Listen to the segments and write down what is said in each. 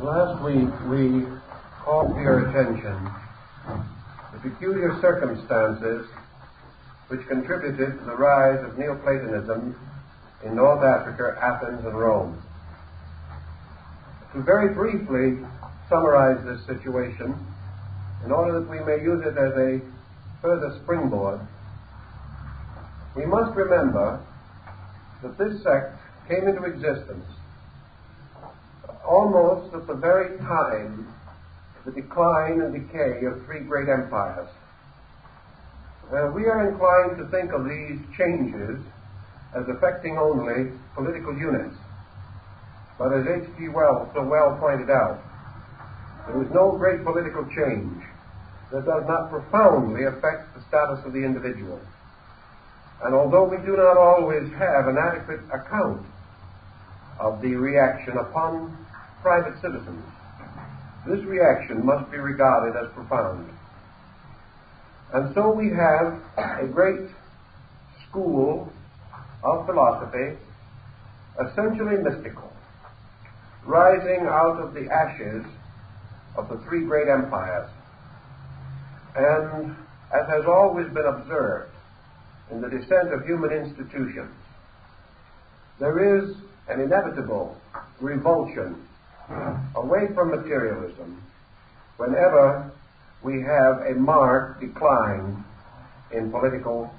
Last week we called to your attention the peculiar circumstances which contributed to the rise of Neoplatonism in North Africa, Athens, and Rome. To very briefly summarize this situation, in order that we may use it as a further springboard, we must remember that this sect came into existence almost at the very time of the decline and decay of three great empires. Uh, we are inclined to think of these changes as affecting only political units. But as H.G. Wells so well pointed out, there is no great political change that does not profoundly affect the status of the individual. And although we do not always have an adequate account of the reaction upon private citizens, this reaction must be regarded as profound. And so we have a great school of philosophy, essentially mystical, rising out of the ashes of the three great empires. And as has always been observed in the descent of human institutions, there is an inevitable revulsion away from materialism whenever we have a marked decline in political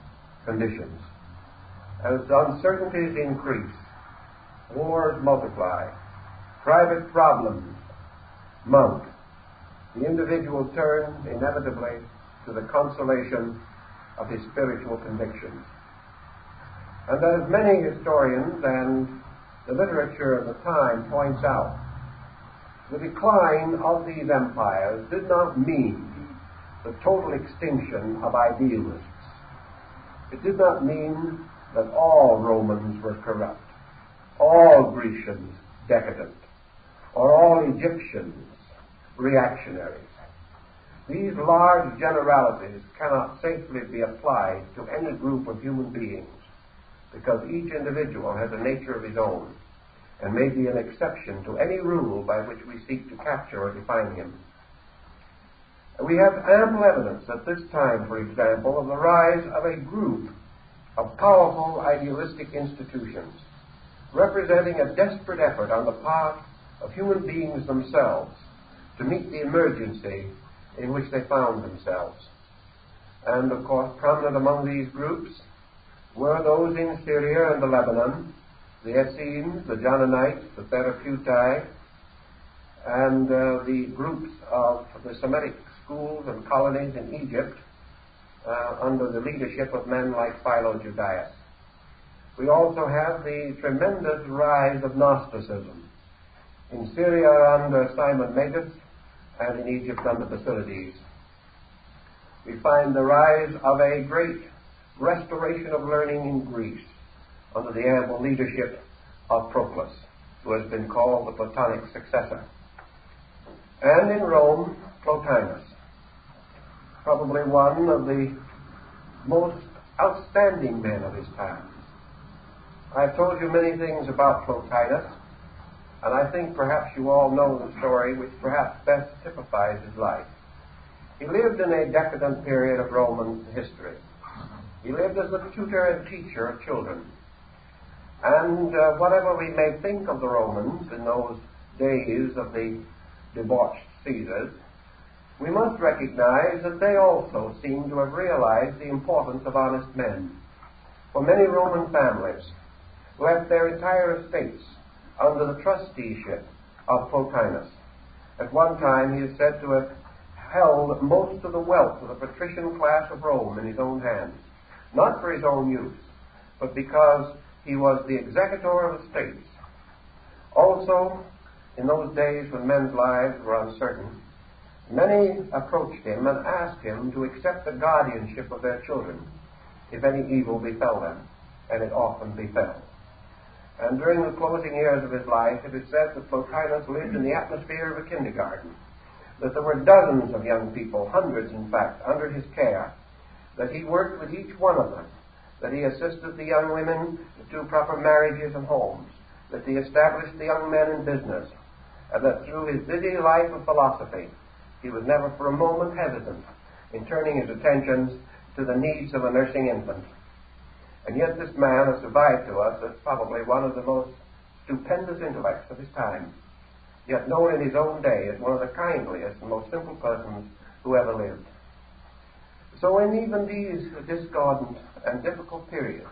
conditions. As uncertainties increase, wars multiply, private problems mount, the individual turns inevitably to the consolation of his spiritual convictions. And as many historians and the literature of the time points out, the decline of these empires did not mean the total extinction of idealists. It did not mean that all Romans were corrupt, all Grecians decadent, or all Egyptians reactionaries. These large generalities cannot safely be applied to any group of human beings because each individual has a nature of his own and may be an exception to any rule by which we seek to capture or define him. We have ample evidence at this time, for example, of the rise of a group of powerful idealistic institutions representing a desperate effort on the part of human beings themselves to meet the emergency in which they found themselves. And of course, prominent among these groups were those in Syria and the Lebanon, the Essenes, the Johnnites, the Therapeutae, and uh, the groups of the Semitic schools and colonies in Egypt uh, under the leadership of men like Philo Judaeus. We also have the tremendous rise of Gnosticism in Syria under Simon Magus and in Egypt under Basilides. We find the rise of a great restoration of learning in Greece under the ample leadership of Proclus, who has been called the Platonic successor. And in Rome, Plotinus, probably one of the most outstanding men of his time. I've told you many things about Plotinus, and I think perhaps you all know the story which perhaps best typifies his life. He lived in a decadent period of Roman history. He lived as the tutor and teacher of children. And uh, whatever we may think of the Romans in those days of the debauched Caesars, we must recognize that they also seem to have realized the importance of honest men. For many Roman families left their entire estates under the trusteeship of Plotinus. At one time, he is said to have held most of the wealth of the patrician class of Rome in his own hands, not for his own use, but because he was the executor of estates. Also, in those days when men's lives were uncertain, many approached him and asked him to accept the guardianship of their children if any evil befell them, and it often befell. And during the closing years of his life, it is said that Plotinus lived in the atmosphere of a kindergarten, that there were dozens of young people, hundreds in fact, under his care, that he worked with each one of them, that he assisted the young women to proper marriages and homes, that he established the young men in business, and that through his busy life of philosophy, he was never for a moment hesitant in turning his attentions to the needs of a nursing infant. And yet this man has survived to us as probably one of the most stupendous intellects of his time, yet known in his own day as one of the kindliest and most simple persons who ever lived. So in even these discordant and difficult periods,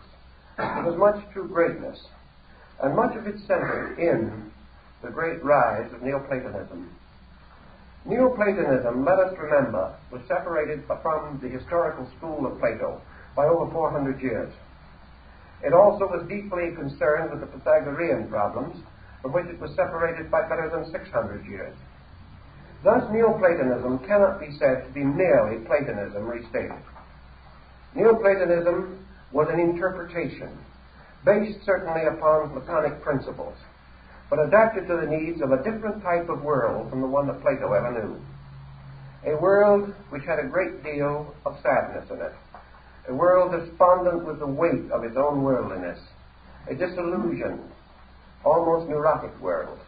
there was much true greatness, and much of it centered in the great rise of Neoplatonism. Neoplatonism, let us remember, was separated from the historical school of Plato by over 400 years. It also was deeply concerned with the Pythagorean problems, from which it was separated by better than 600 years. Thus, Neoplatonism cannot be said to be merely Platonism restated. Neoplatonism was an interpretation, based certainly upon Platonic principles, but adapted to the needs of a different type of world from the one that Plato ever knew. A world which had a great deal of sadness in it, a world despondent with the weight of its own worldliness, a disillusioned, almost neurotic world,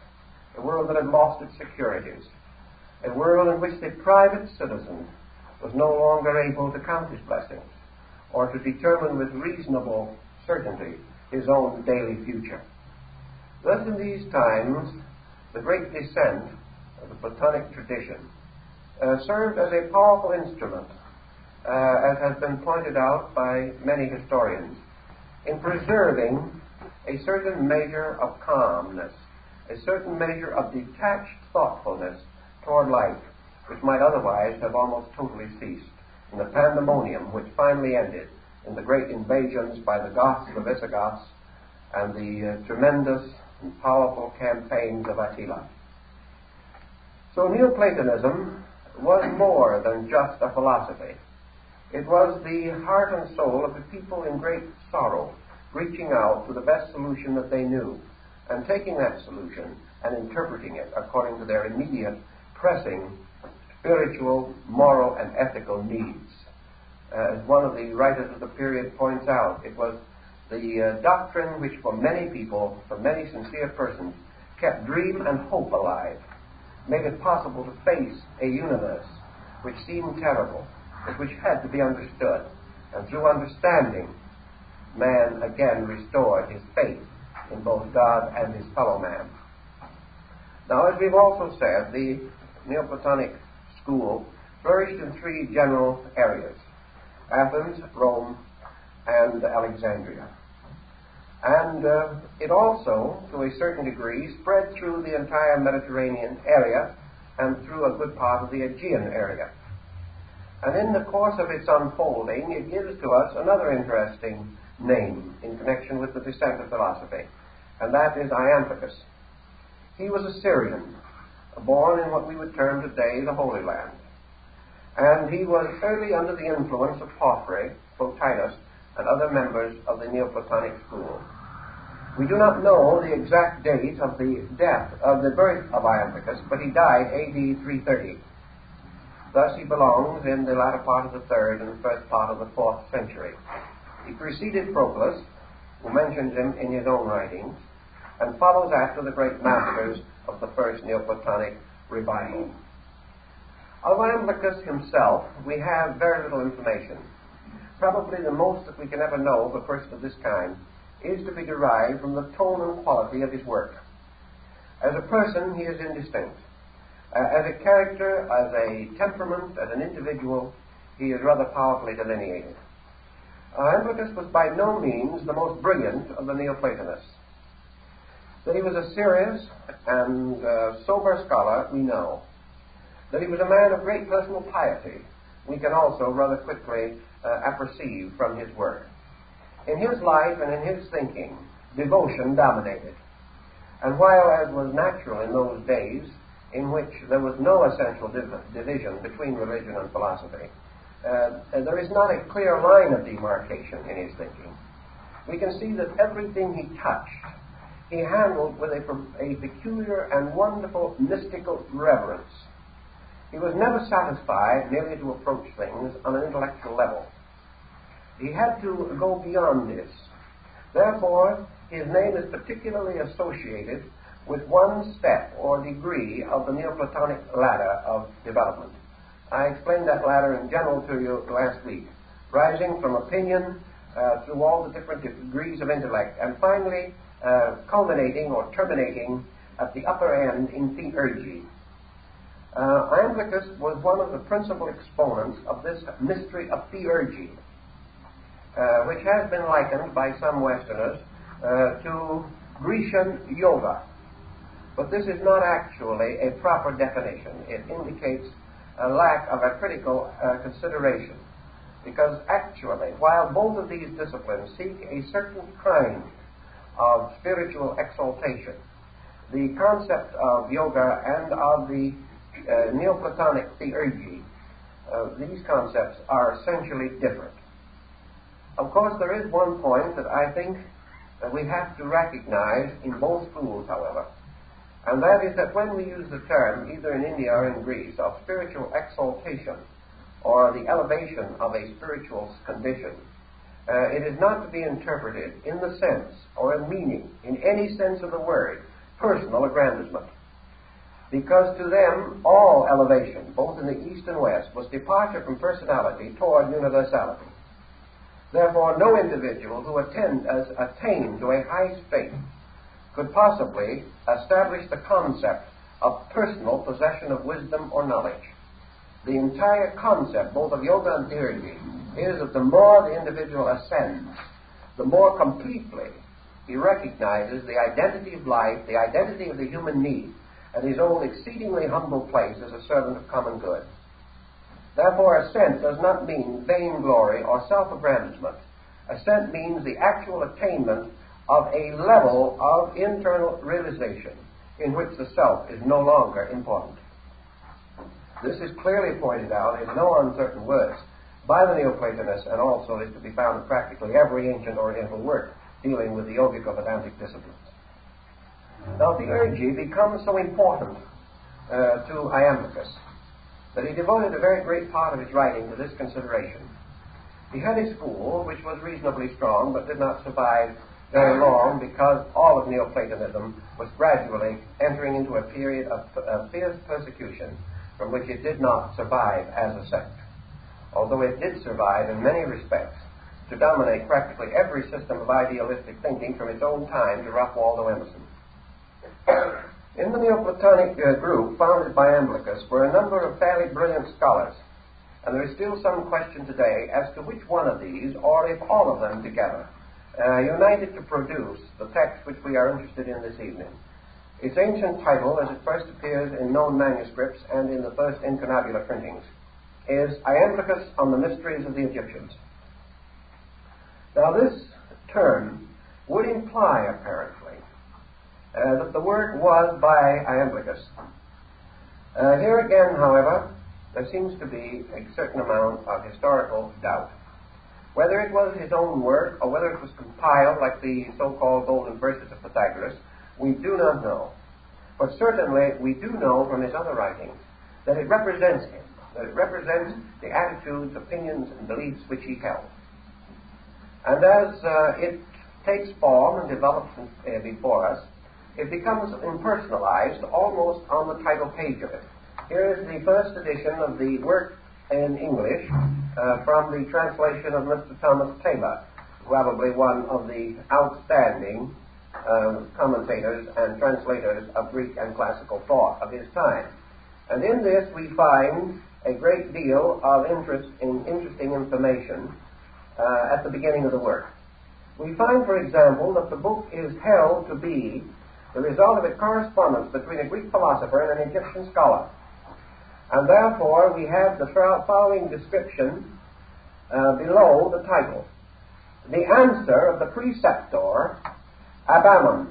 a world that had lost its securities, a world in which the private citizen was no longer able to count his blessings or to determine with reasonable certainty his own daily future. Thus, in these times, the great descent of the Platonic tradition uh, served as a powerful instrument, uh, as has been pointed out by many historians, in preserving a certain measure of calmness, a certain measure of detached thoughtfulness toward life, which might otherwise have almost totally ceased in the pandemonium which finally ended in the great invasions by the Goths, the Visigoths, and the uh, tremendous and powerful campaigns of Attila. So Neoplatonism was more than just a philosophy. It was the heart and soul of the people in great sorrow, reaching out for the best solution that they knew, and taking that solution and interpreting it according to their immediate, pressing spiritual, moral, and ethical needs. Uh, as one of the writers of the period points out, it was the uh, doctrine which for many people, for many sincere persons, kept dream and hope alive, made it possible to face a universe which seemed terrible, but which had to be understood. And through understanding, man again restored his faith in both God and his fellow man. Now, as we've also said, the Neoplatonic school flourished in three general areas Athens, Rome, and Alexandria. And uh, it also, to a certain degree, spread through the entire Mediterranean area and through a good part of the Aegean area. And in the course of its unfolding, it gives to us another interesting name in connection with the descent of philosophy, and that is Iamblichus. He was a Syrian, born in what we would term today the Holy Land. And he was early under the influence of Porphyry, Plotinus, and other members of the Neoplatonic school. We do not know the exact date of the death, of the birth of Iamblichus, but he died AD 330. Thus he belongs in the latter part of the third and the first part of the fourth century. He preceded Proclus, who mentions him in his own writings, and follows after the great masters of the first Neoplatonic revival. Of Iamblichus himself, we have very little information. Probably the most that we can ever know of a person of this kind is to be derived from the tone and quality of his work. As a person, he is indistinct. Uh, as a character, as a temperament, as an individual, he is rather powerfully delineated. Iamblichus was by no means the most brilliant of the Neoplatonists. That he was a serious and uh, sober scholar, we know. That he was a man of great personal piety, we can also rather quickly uh, apperceive from his work. In his life and in his thinking, devotion dominated. And while, as was natural in those days, in which there was no essential div- division between religion and philosophy, uh, there is not a clear line of demarcation in his thinking. We can see that everything he touched, he handled with a, a peculiar and wonderful mystical reverence. He was never satisfied merely to approach things on an intellectual level. He had to go beyond this. Therefore, his name is particularly associated with one step or degree of the Neoplatonic ladder of development. I explained that ladder in general to you last week, rising from opinion uh, through all the different degrees of intellect, and finally uh, culminating or terminating at the upper end in theurgy. Uh, Iamblichus was one of the principal exponents of this mystery of theurgy, uh, which has been likened by some Westerners uh, to Grecian yoga. But this is not actually a proper definition. It indicates a lack of a critical uh, consideration. Because actually, while both of these disciplines seek a certain kind of spiritual exaltation, the concept of yoga and of the uh, Neoplatonic theurgy, uh, these concepts are essentially different. Of course, there is one point that I think that we have to recognize in both schools, however, and that is that when we use the term, either in India or in Greece, of spiritual exaltation or the elevation of a spiritual condition, uh, it is not to be interpreted in the sense or a meaning, in any sense of the word, personal aggrandizement. Because to them, all elevation, both in the East and West, was departure from personality toward universality. Therefore, no individual who attend, has attained to a high state could possibly establish the concept of personal possession of wisdom or knowledge. The entire concept, both of yoga and theurgy, is that the more the individual ascends, the more completely he recognizes the identity of life, the identity of the human need, and his own exceedingly humble place as a servant of common good. Therefore, ascent does not mean vainglory or self aggrandizement. Ascent means the actual attainment of a level of internal realization in which the self is no longer important. This is clearly pointed out in no uncertain words by the Neoplatonists and also is to be found in practically every ancient Oriental work dealing with the yogic or Vedantic disciplines. Now, theurgy becomes so important uh, to Iamblichus that he devoted a very great part of his writing to this consideration. He had a school which was reasonably strong but did not survive very long because all of Neoplatonism was gradually entering into a period of, of fierce persecution from which it did not survive as a sect. Although it did survive in many respects to dominate practically every system of idealistic thinking from its own time to Ralph Waldo Emerson. In the Neoplatonic uh, group founded by Iamblichus were a number of fairly brilliant scholars, and there is still some question today as to which one of these, or if all of them together, uh, united to produce the text which we are interested in this evening. Its ancient title, as it first appears in known manuscripts and in the first incunabular printings, is Iamblichus on the Mysteries of the Egyptians. Now, this term would imply, apparently, uh, that the work was by Iamblichus. Uh, here again, however, there seems to be a certain amount of historical doubt. Whether it was his own work or whether it was compiled like the so-called golden verses of Pythagoras, we do not know. But certainly we do know from his other writings that it represents him, that represents the attitudes, opinions, and beliefs which he held. And as uh, it takes form and develops uh, before us, it becomes impersonalized almost on the title page of it. Here is the first edition of the work in English uh, from the translation of Mr. Thomas Taylor, probably one of the outstanding uh, commentators and translators of Greek and classical thought of his time. And in this we find a great deal of interest in interesting information uh, at the beginning of the work. We find, for example, that the book is held to be the result of a correspondence between a Greek philosopher and an Egyptian scholar. And therefore, we have the following description uh, below the title. The answer of the preceptor Abammon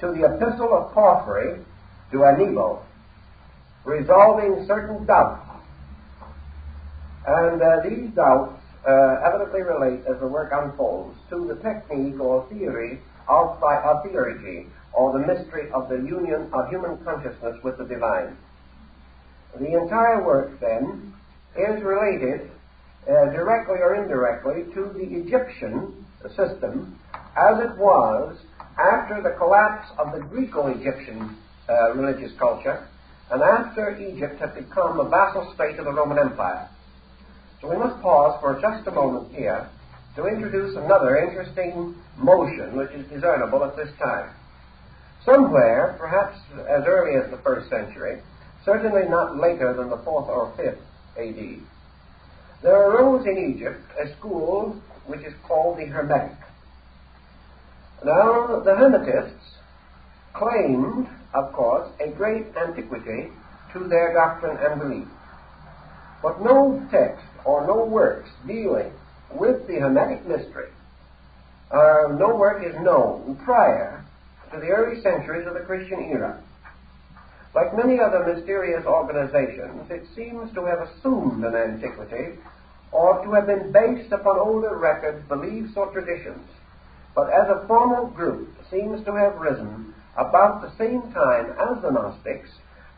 to the epistle of Porphyry to Anebo, resolving certain doubts. And uh, these doubts uh, evidently relate, as the work unfolds, to the technique or theory of, theurgy, or the mystery of the union of human consciousness with the divine. The entire work, then, is related uh, directly or indirectly to the Egyptian system as it was after the collapse of the Greco-Egyptian uh, religious culture, and after Egypt had become a vassal state of the Roman Empire. So we must pause for just a moment here to introduce another interesting motion which is discernible at this time. Somewhere, perhaps as early as the first century, certainly not later than the fourth or fifth AD, there arose in Egypt a school which is called the Hermetic. Now, the Hermetists claimed, of course, a great antiquity to their doctrine and belief. But no text or no works dealing with the Hermetic mystery, uh, no work is known prior to the early centuries of the Christian era. Like many other mysterious organizations, it seems to have assumed an antiquity or to have been based upon older records, beliefs, or traditions, but as a formal group seems to have risen about the same time as the Gnostics,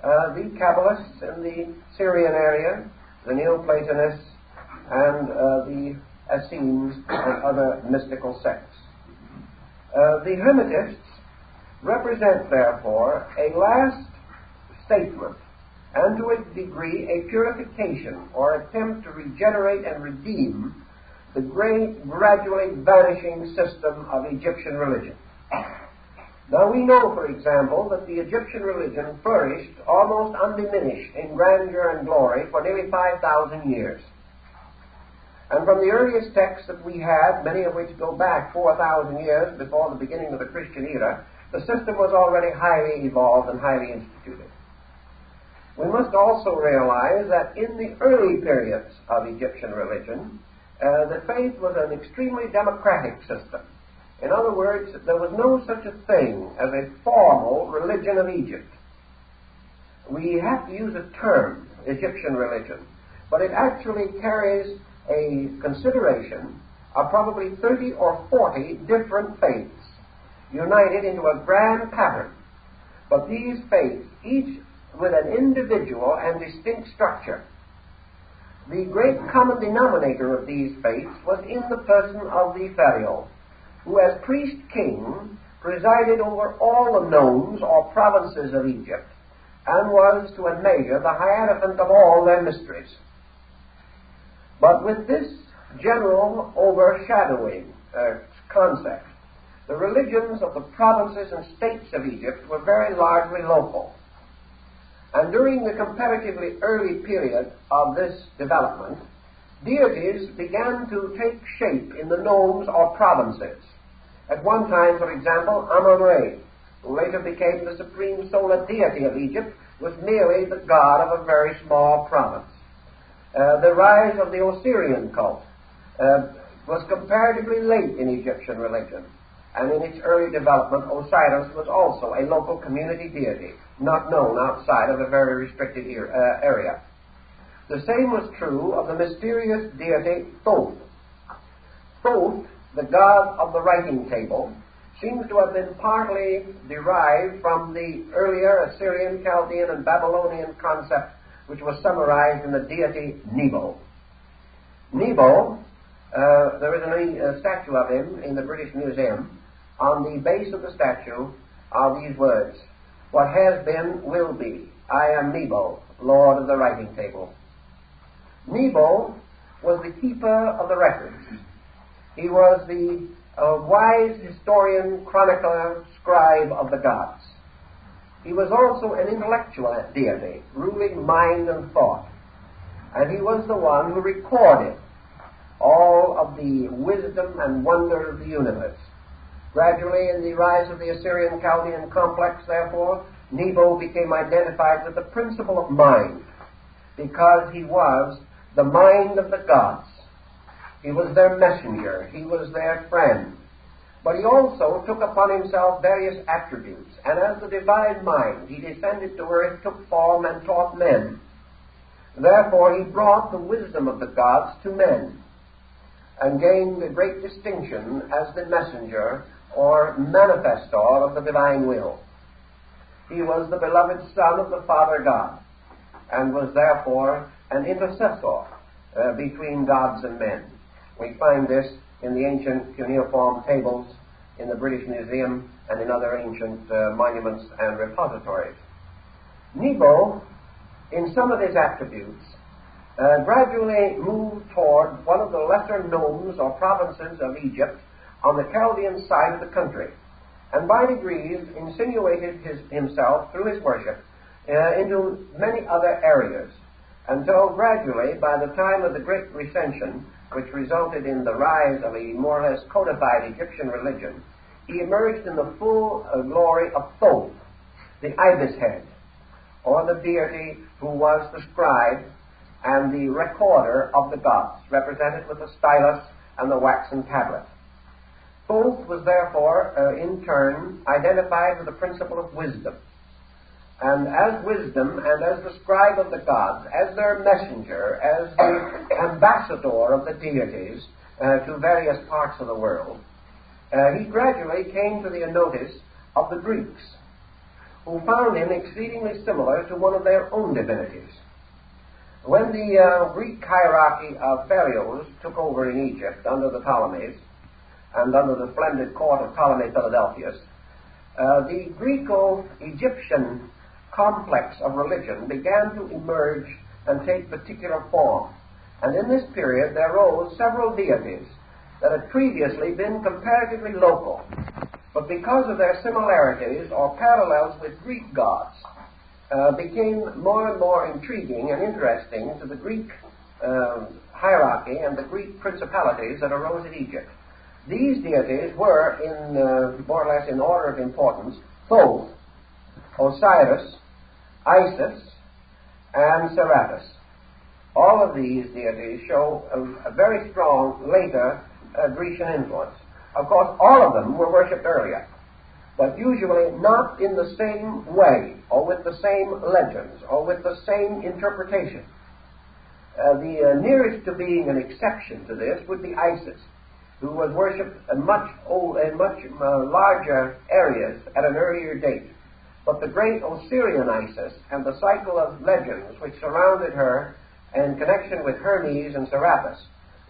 uh, the Kabbalists in the Syrian area, the Neoplatonists, and uh, the Essenes and other mystical sects. Uh, the Hermetists represent, therefore, a last statement and to a degree a purification or attempt to regenerate and redeem the great, gradually vanishing system of Egyptian religion. Now we know, for example, that the Egyptian religion flourished almost undiminished in grandeur and glory for nearly 5,000 years. And from the earliest texts that we have, many of which go back 4,000 years before the beginning of the Christian era, the system was already highly evolved and highly instituted. We must also realize that in the early periods of Egyptian religion, uh, the faith was an extremely democratic system. In other words, there was no such a thing as a formal religion of Egypt. We have to use a term, Egyptian religion, but it actually carries a consideration of probably 30 or 40 different faiths united into a grand pattern. But these faiths, each with an individual and distinct structure. The great common denominator of these faiths was in the person of the Pharaoh, who as priest king presided over all the nomes or provinces of Egypt, and was to a measure the hierophant of all their mysteries. But with this general overshadowing uh, concept, the religions of the provinces and states of Egypt were very largely local. And during the comparatively early period of this development, deities began to take shape in the nomes or provinces. At one time, for example, Amun-Re, who later became the supreme solar deity of Egypt, was merely the god of a very small province. Uh, the rise of the Osirian cult uh, was comparatively late in Egyptian religion, and in its early development, Osiris was also a local community deity, not known outside of a very restricted er- uh, area. The same was true of the mysterious deity Thoth. Thoth, the god of the writing table, seems to have been partly derived from the earlier Assyrian, Chaldean, and Babylonian concept which was summarized in the deity Nebo. Nebo, uh, there is a, a statue of him in the British Museum. On the base of the statue are these words What has been will be. I am Nebo, Lord of the writing table. Nebo was the keeper of the records. He was the uh, wise historian, chronicler, scribe of the gods. He was also an intellectual deity, ruling mind and thought. And he was the one who recorded all of the wisdom and wonder of the universe. Gradually, in the rise of the Assyrian Chaldean complex, therefore, Nebo became identified with the principle of mind because he was the mind of the gods. He was their messenger, he was their friend, but he also took upon himself various attributes, and as the divine mind, he descended to earth, took form, and taught men. Therefore, he brought the wisdom of the gods to men, and gained a great distinction as the messenger or manifestor of the divine will. He was the beloved Son of the Father God, and was therefore an intercessor uh, between gods and men. We find this in the ancient cuneiform tables in the British Museum and in other ancient uh, monuments and repositories. Nebo, in some of his attributes, uh, gradually moved toward one of the lesser nomes or provinces of Egypt on the Chaldean side of the country, and by degrees insinuated his, himself through his worship uh, into many other areas, until gradually, by the time of the Great Recension, which resulted in the rise of a more or less codified Egyptian religion, he emerged in the full uh, glory of Thoth, the ibis head, or the deity who was the scribe and the recorder of the gods, represented with the stylus and the waxen tablet. Thoth was therefore, uh, in turn, identified with the principle of wisdom. And as wisdom and as the scribe of the gods, as their messenger, as the ambassador of the deities uh, to various parts of the world, uh, he gradually came to the notice of the Greeks, who found him exceedingly similar to one of their own divinities. When the uh, Greek hierarchy of pharaohs took over in Egypt under the Ptolemies and under the splendid court of Ptolemy Philadelphus, uh, the Greco-Egyptian complex of religion began to emerge and take particular form. And in this period there rose several deities that had previously been comparatively local, but because of their similarities or parallels with Greek gods, uh, became more and more intriguing and interesting to the Greek uh, hierarchy and the Greek principalities that arose in Egypt. These deities were, in uh, more or less in order of importance, Thoth, Osiris, Isis, and Serapis. All of these deities show a, a very strong later uh, Grecian influence. Of course, all of them were worshipped earlier but usually not in the same way, or with the same legends, or with the same interpretation. Uh, the uh, nearest to being an exception to this would be Isis, who was worshipped in much, old, in much uh, larger areas at an earlier date. But the great Osirian Isis and the cycle of legends which surrounded her in connection with Hermes and Serapis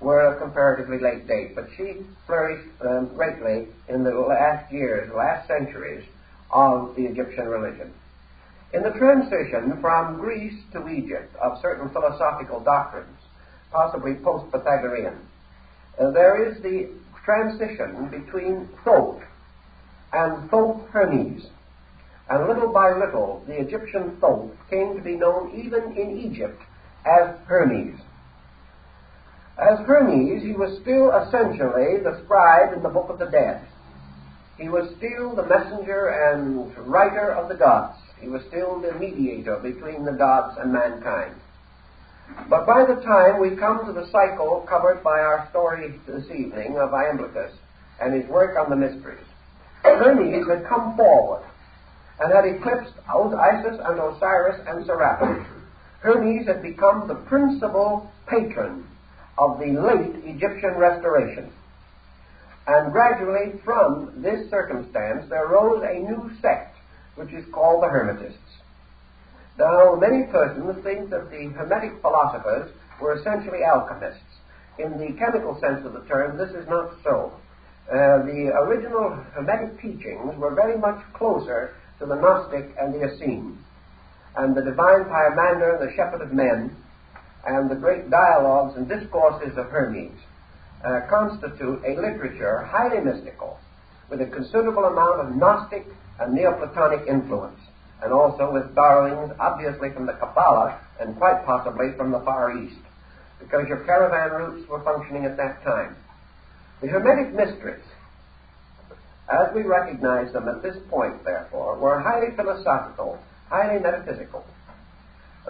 were a comparatively late date, but she flourished um, greatly in the last years, last centuries of the Egyptian religion. In the transition from Greece to Egypt of certain philosophical doctrines, possibly post Pythagorean, uh, there is the transition between Thoth and Thoth Hermes. And little by little, the Egyptian Thoth came to be known even in Egypt as Hermes. As Hermes, he was still essentially the scribe in the Book of the Dead. He was still the messenger and writer of the gods. He was still the mediator between the gods and mankind. But by the time we come to the cycle covered by our story this evening of Iamblichus and his work on the mysteries, Hermes had come forward and had eclipsed Isis and Osiris and Serapis. Hermes had become the principal patron of the late Egyptian restoration. And gradually, from this circumstance, there arose a new sect, which is called the Hermetists. Now, many persons think that the Hermetic philosophers were essentially alchemists. In the chemical sense of the term, this is not so. Uh, the original Hermetic teachings were very much closer to the Gnostic and the Essene. And the divine Pymander, the shepherd of men, and the great dialogues and discourses of Hermes uh, constitute a literature highly mystical, with a considerable amount of Gnostic and Neoplatonic influence, and also with borrowings obviously from the Kabbalah and quite possibly from the Far East, because your caravan routes were functioning at that time. The Hermetic mysteries, as we recognize them at this point, therefore, were highly philosophical, highly metaphysical.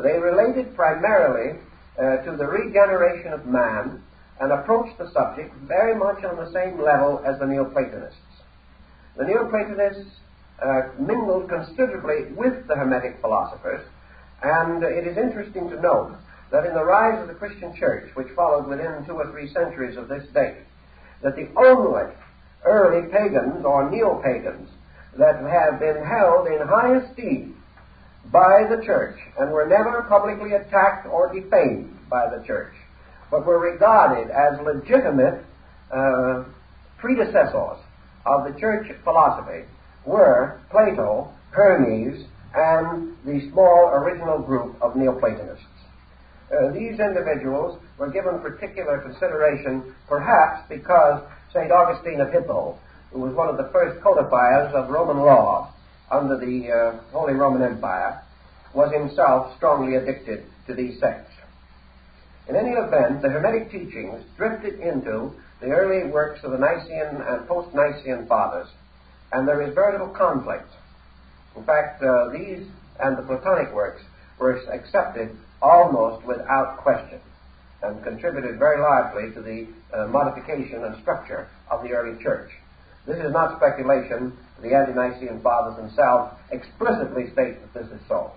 They related primarily uh, to the regeneration of man and approached the subject very much on the same level as the Neoplatonists. The Neoplatonists uh, mingled considerably with the Hermetic philosophers, and it is interesting to note that in the rise of the Christian church, which followed within two or three centuries of this date, that the only early pagans or neo pagans that have been held in high esteem by the church and were never publicly attacked or defamed by the church, but were regarded as legitimate uh, predecessors of the church philosophy were Plato, Hermes, and the small original group of Neoplatonists. Uh, these individuals were given particular consideration, perhaps because St. Augustine of Hippo, who was one of the first codifiers of Roman law under the uh, Holy Roman Empire, was himself strongly addicted to these sects. In any event, the Hermetic teachings drifted into the early works of the Nicene and post-Nicene fathers, and there is very little conflict. In fact, uh, these and the Platonic works were accepted almost without question and contributed very largely to the uh, modification and structure of the early church. This is not speculation. The ante-Nicene fathers themselves explicitly state that this is so.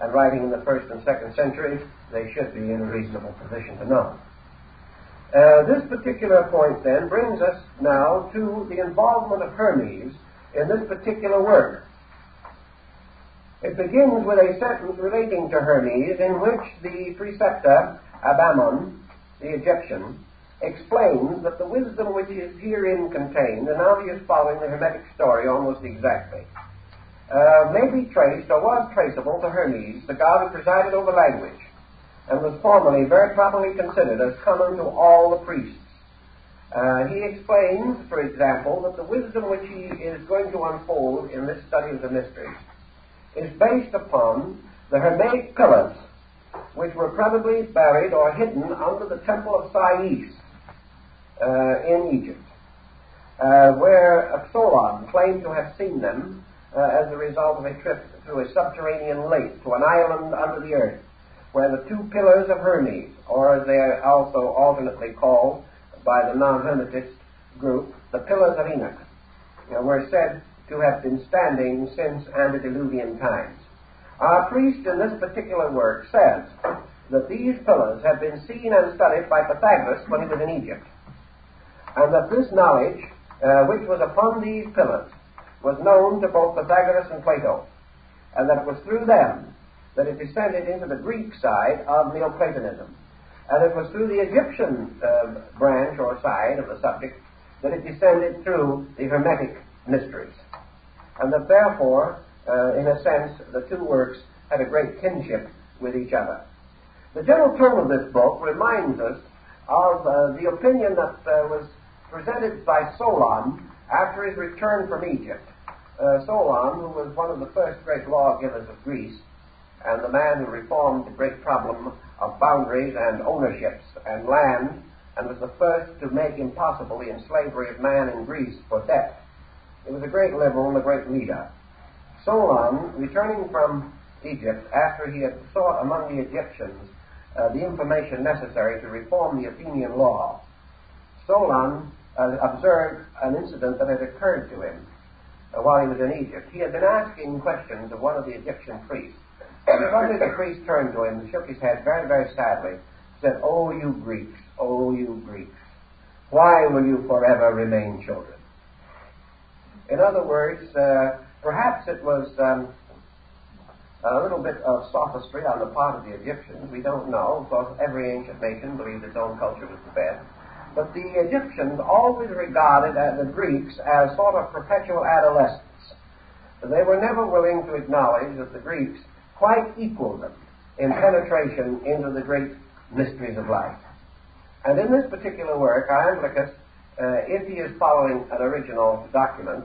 And writing in the first and second centuries, they should be in a reasonable position to know. Uh, this particular point then brings us now to the involvement of Hermes in this particular work. It begins with a sentence relating to Hermes in which the preceptor Abammon, the Egyptian, explains that the wisdom which is herein contained, and now he is following the Hermetic story almost exactly, uh, may be traced or was traceable to Hermes, the god who presided over language, and was formerly very properly considered as common to all the priests. Uh, he explains, for example, that the wisdom which he is going to unfold in this study of the mysteries is based upon the Hermetic pillars, which were probably buried or hidden under the temple of Sais uh, in Egypt, uh, where Solon claimed to have seen them uh, as a result of a trip through a subterranean lake to an island under the earth, where the two pillars of Hermes, or as they are also alternately called by the non-Hermetist group, the pillars of Enoch, were said to have been standing since antediluvian times. Our priest in this particular work says that these pillars had been seen and studied by Pythagoras when he was in Egypt, and that this knowledge uh, which was upon these pillars was known to both Pythagoras and Plato, and that it was through them that it descended into the Greek side of Neoplatonism. And it was through the Egyptian uh, branch or side of the subject that it descended through the Hermetic mysteries. And that therefore, uh, in a sense, the two works had a great kinship with each other. The general tone of this book reminds us of uh, the opinion that uh, was presented by Solon after his return from Egypt. Uh, Solon, who was one of the first great lawgivers of Greece, and the man who reformed the great problem of boundaries and ownerships and land, and was the first to make impossible the enslavery of man in Greece for debt. He was a great liberal and a great leader. Solon, returning from Egypt after he had sought among the Egyptians uh, the information necessary to reform the Athenian law, Solon uh, observed an incident that had occurred to him uh, while he was in Egypt. He had been asking questions of one of the Egyptian priests. And suddenly the priest turned to him and shook his head very, very sadly, said, Oh, you Greeks, oh, you Greeks, why will you forever remain children? In other words, uh, perhaps it was um, a little bit of sophistry on the part of the Egyptians. We don't know, because every ancient nation believed its own culture was the best. But the Egyptians always regarded uh, the Greeks as sort of perpetual adolescents. They were never willing to acknowledge that the Greeks quite equaled them in penetration into the great mysteries of life. And in this particular work, Iamblichus, uh, if he is following an original document,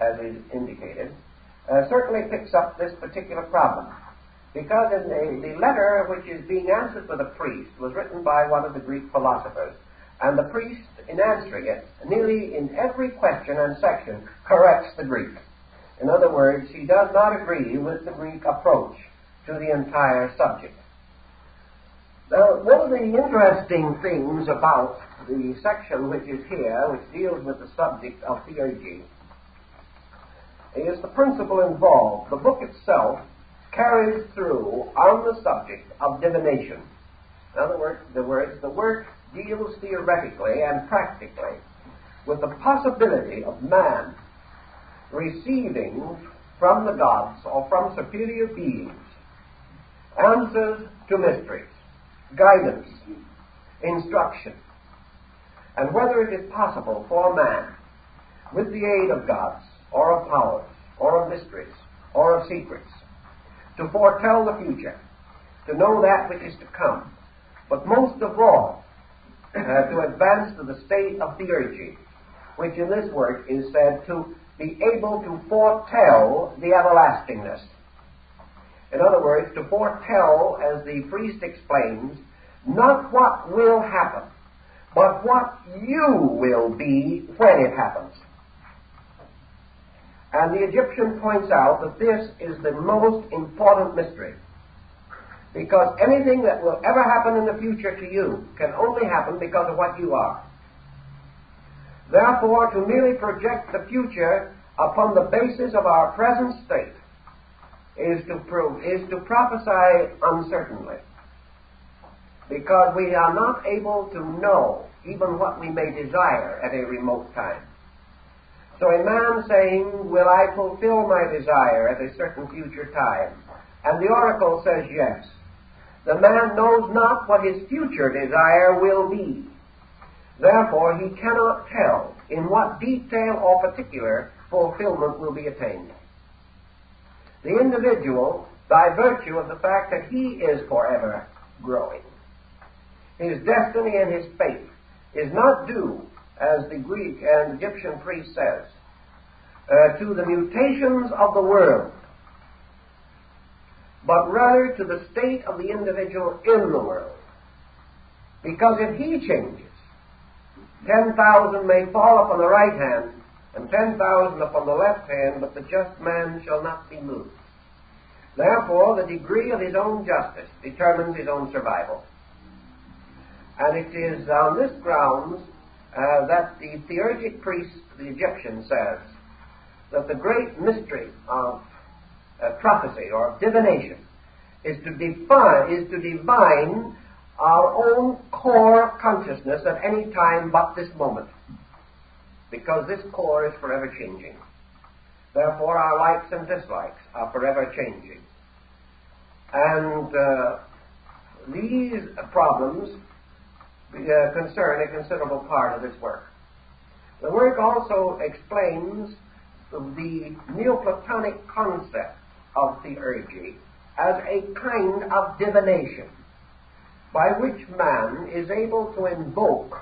as is indicated, uh, certainly picks up this particular problem. Because in the, the letter which is being answered for the priest was written by one of the Greek philosophers, and the priest, in answering it, nearly in every question and section, corrects the Greek. In other words, he does not agree with the Greek approach to the entire subject. Now, one of the interesting things about the section which is here, which deals with the subject of theurgy, is the principle involved. The book itself carries through on the subject of divination. In other words, the words, the work deals theoretically and practically with the possibility of man receiving from the gods or from superior beings answers to mysteries, guidance, instruction, and whether it is possible for man with the aid of gods, or of powers, or of mysteries, or of secrets, to foretell the future, to know that which is to come, but most of all, uh, to advance to the state of theurgy, which in this work is said to be able to foretell the everlastingness. In other words, to foretell, as the priest explains, not what will happen, but what you will be when it happens. And the Egyptian points out that this is the most important mystery. Because anything that will ever happen in the future to you can only happen because of what you are. Therefore, to merely project the future upon the basis of our present state is to prove is to prophesy uncertainly. Because we are not able to know even what we may desire at a remote time. So a man saying, Will I fulfill my desire at a certain future time? And the oracle says yes. The man knows not what his future desire will be. Therefore, he cannot tell in what detail or particular fulfillment will be attained. The individual, by virtue of the fact that he is forever growing, his destiny and his fate is not due, as the Greek and Egyptian priest says, uh, to the mutations of the world, but rather to the state of the individual in the world. Because if he changes, 10,000 may fall upon the right hand and 10,000 upon the left hand, but the just man shall not be moved. Therefore, the degree of his own justice determines his own survival. And it is on this grounds uh, that the theurgic priest, the Egyptian, says that the great mystery of uh, prophecy or divination is to define is to divine our own core consciousness at any time but this moment. Because this core is forever changing. Therefore, our likes and dislikes are forever changing. And uh, these problems uh, concern a considerable part of this work. The work also explains the Neoplatonic concept of theurgy as a kind of divination by which man is able to invoke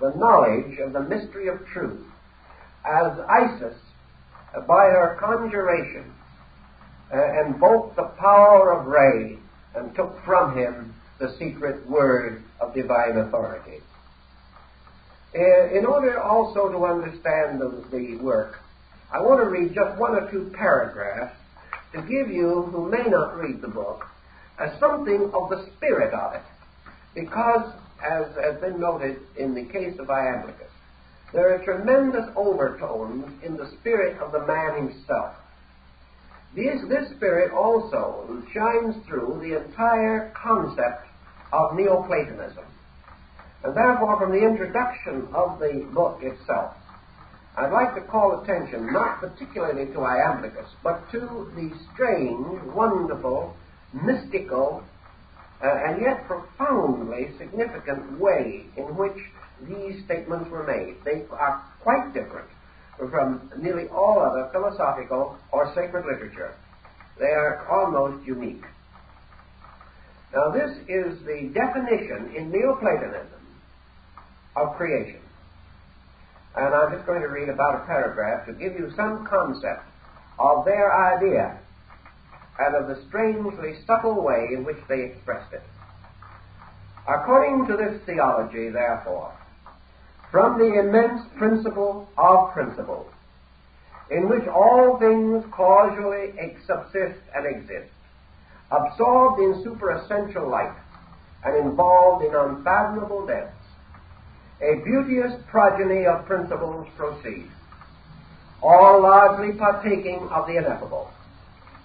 the knowledge of the mystery of truth as Isis, uh, by her conjuration, uh, invoked the power of Re and took from him the secret word of divine authority. Uh, in order also to understand the, the work, I want to read just one or two paragraphs to give you, who may not read the book, as something of the spirit of it. Because, as has been noted in the case of Iamblichus, there are tremendous overtones in the spirit of the man himself. This, this spirit also shines through the entire concept of Neoplatonism. And therefore, from the introduction of the book itself, I'd like to call attention not particularly to Iamblichus, but to the strange, wonderful, mystical, uh, and yet profoundly significant way in which these statements were made. They are quite different from nearly all other philosophical or sacred literature. They are almost unique. Now, this is the definition in Neoplatonism of creation. And I'm just going to read about a paragraph to give you some concept of their idea and of the strangely subtle way in which they expressed it. According to this theology, therefore, from the immense principle of principles, in which all things causally subsist and exist, absorbed in superessential light, and involved in unfathomable depths, a beauteous progeny of principles proceed, all largely partaking of the ineffable,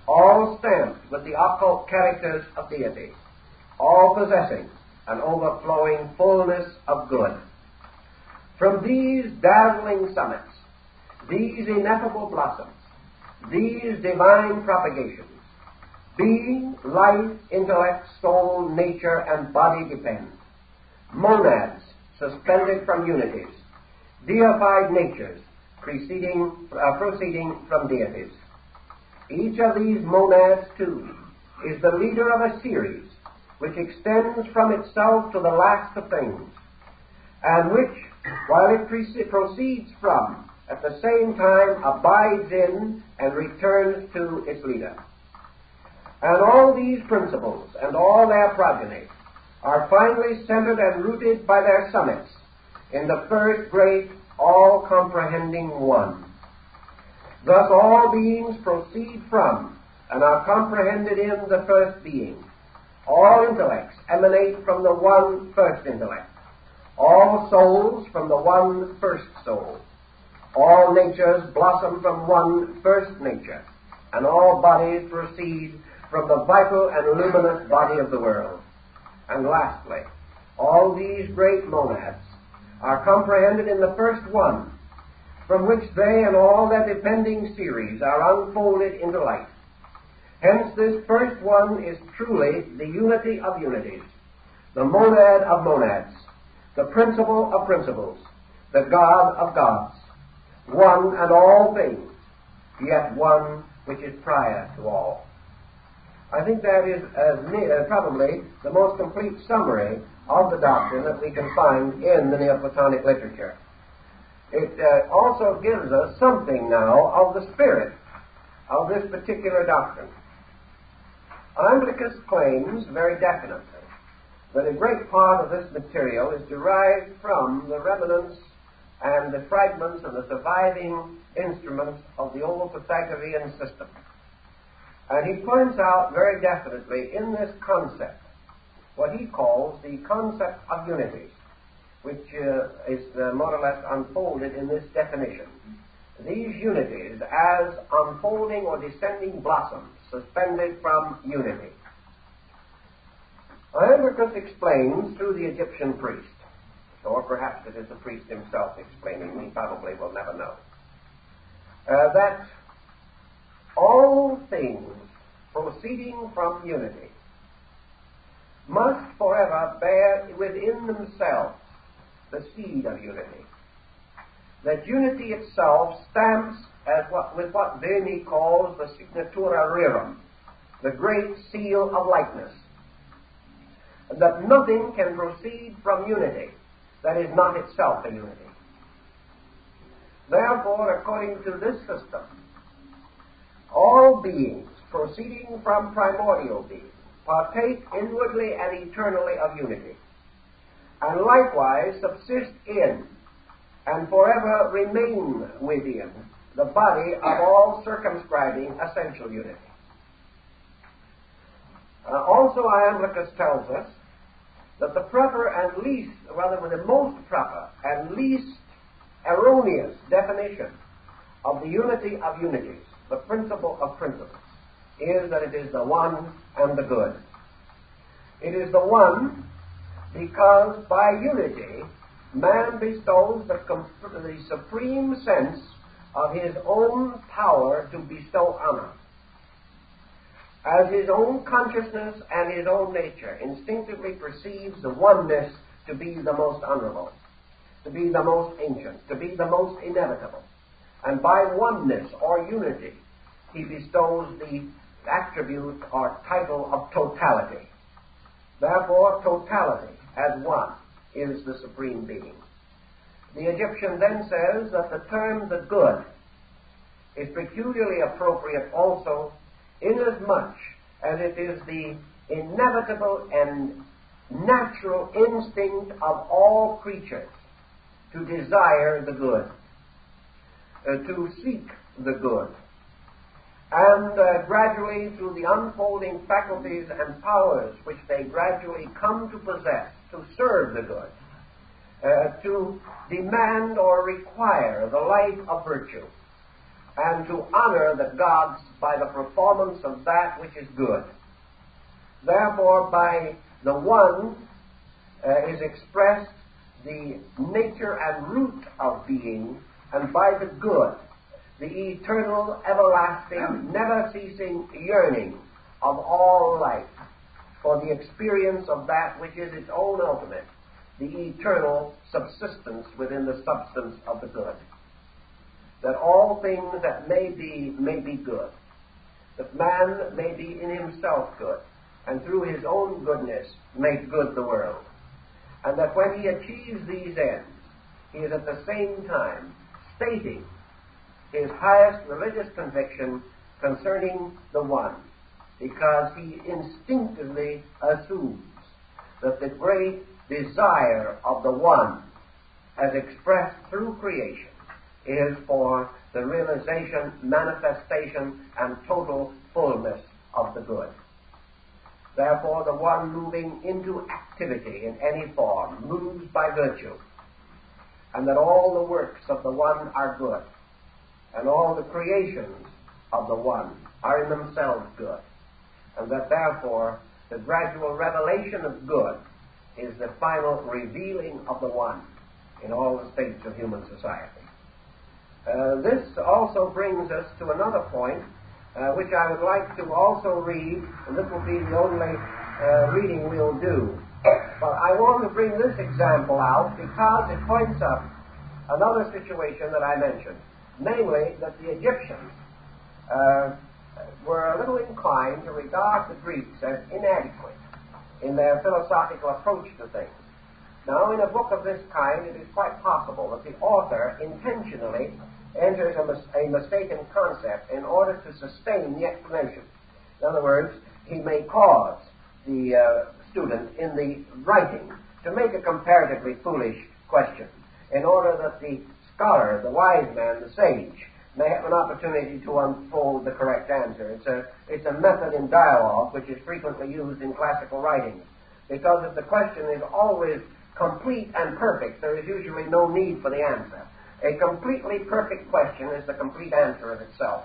all stamped with the occult characters of deity, all possessing an overflowing fullness of good. From these dazzling summits, these ineffable blossoms, these divine propagations, being, life, intellect, soul, nature, and body depend. Monads suspended from unities, deified natures, preceding, uh, proceeding from deities. Each of these monads, too, is the leader of a series which extends from itself to the last of things, and which, while it proceeds from, at the same time abides in and returns to its leader. And all these principles and all their progeny are finally centered and rooted by their summits in the first great all comprehending one. Thus all beings proceed from and are comprehended in the first being. All intellects emanate from the one first intellect. All souls from the one first soul. All natures blossom from one first nature, and all bodies proceed from the vital and luminous body of the world. And lastly, all these great monads are comprehended in the first one, from which they and all their depending series are unfolded into light. Hence, this first one is truly the unity of unities, the monad of monads, the principle of principles, the God of gods, one and all things, yet one which is prior to all. I think that is uh, probably the most complete summary of the doctrine that we can find in the Neoplatonic literature. It uh, also gives us something now of the spirit of this particular doctrine. Iamblichus claims very definitely that a great part of this material is derived from the remnants and the fragments and the surviving instruments of the old Pythagorean system. And he points out very definitely in this concept what he calls the concept of unity, which uh, is uh, more or less unfolded in this definition. These unities as unfolding or descending blossoms suspended from unity. Iamblichus explains through the Egyptian priest, or perhaps it is the priest himself explaining, we probably will never know, uh, that all things proceeding from unity must forever bear within themselves the seed of unity. That unity itself stamps as what, with what Verney calls the signatura rerum, the great seal of likeness. And that nothing can proceed from unity that is not itself a unity. Therefore, according to this system, all beings proceeding from primordial beings partake inwardly and eternally of unity, and likewise subsist in and forever remain within the body of all circumscribing essential unity. Uh, also, Iamblichus tells us that the proper and least, rather the most proper and least erroneous definition of the unity of unities, the principle of principles, is that it is the one and the good. It is the one because by unity man bestows the, the supreme sense of his own power to bestow honor. As his own consciousness and his own nature instinctively perceives the oneness to be the most honorable, to be the most ancient, to be the most inevitable. And by oneness or unity, he bestows the attribute or title of totality. Therefore, totality as one is the supreme being. The Egyptian then says that the term the good is peculiarly appropriate also inasmuch as it is the inevitable and natural instinct of all creatures to desire the good, uh, to seek the good, and uh, gradually through the unfolding faculties and powers which they gradually come to possess to serve the good, uh, to demand or require the life of virtue, and to honor the gods by the performance of that which is good. Therefore, by the one uh, is expressed the nature and root of being, and by the good, the eternal, everlasting, never ceasing yearning of all life for the experience of that which is its own ultimate, the eternal subsistence within the substance of the good. that all things that may be may be good, that man may be in himself good, and through his own goodness make good the world, and that when he achieves these ends, he is at the same time stating his highest religious conviction concerning the one, because he instinctively assumes that the great desire of the one, as expressed through creation, is for the realization, manifestation, and total fullness of the good. Therefore, the one moving into activity in any form moves by virtue, and that all the works of the one are good, and all the creations of the one are in themselves good, and that therefore the gradual revelation of good is the final revealing of the one in all the states of human society. Uh, this also brings us to another point, uh, which I would like to also read, and this will be the only uh, reading we'll do. But I want to bring this example out because it points up another situation that I mentioned, namely that the Egyptians uh, were a little inclined to regard the Greeks as inadequate in their philosophical approach to things. Now, in a book of this kind, it is quite possible that the author intentionally enters a, mis- a mistaken concept in order to sustain the explanation. In other words, he may cause the uh, student in the writing to make a comparatively foolish question in order that the scholar, the wise man, the sage, may have an opportunity to unfold the correct answer. It's a, it's a method in dialogue which is frequently used in classical writings. Because if the question is always complete and perfect, there is usually no need for the answer. A completely perfect question is the complete answer of itself.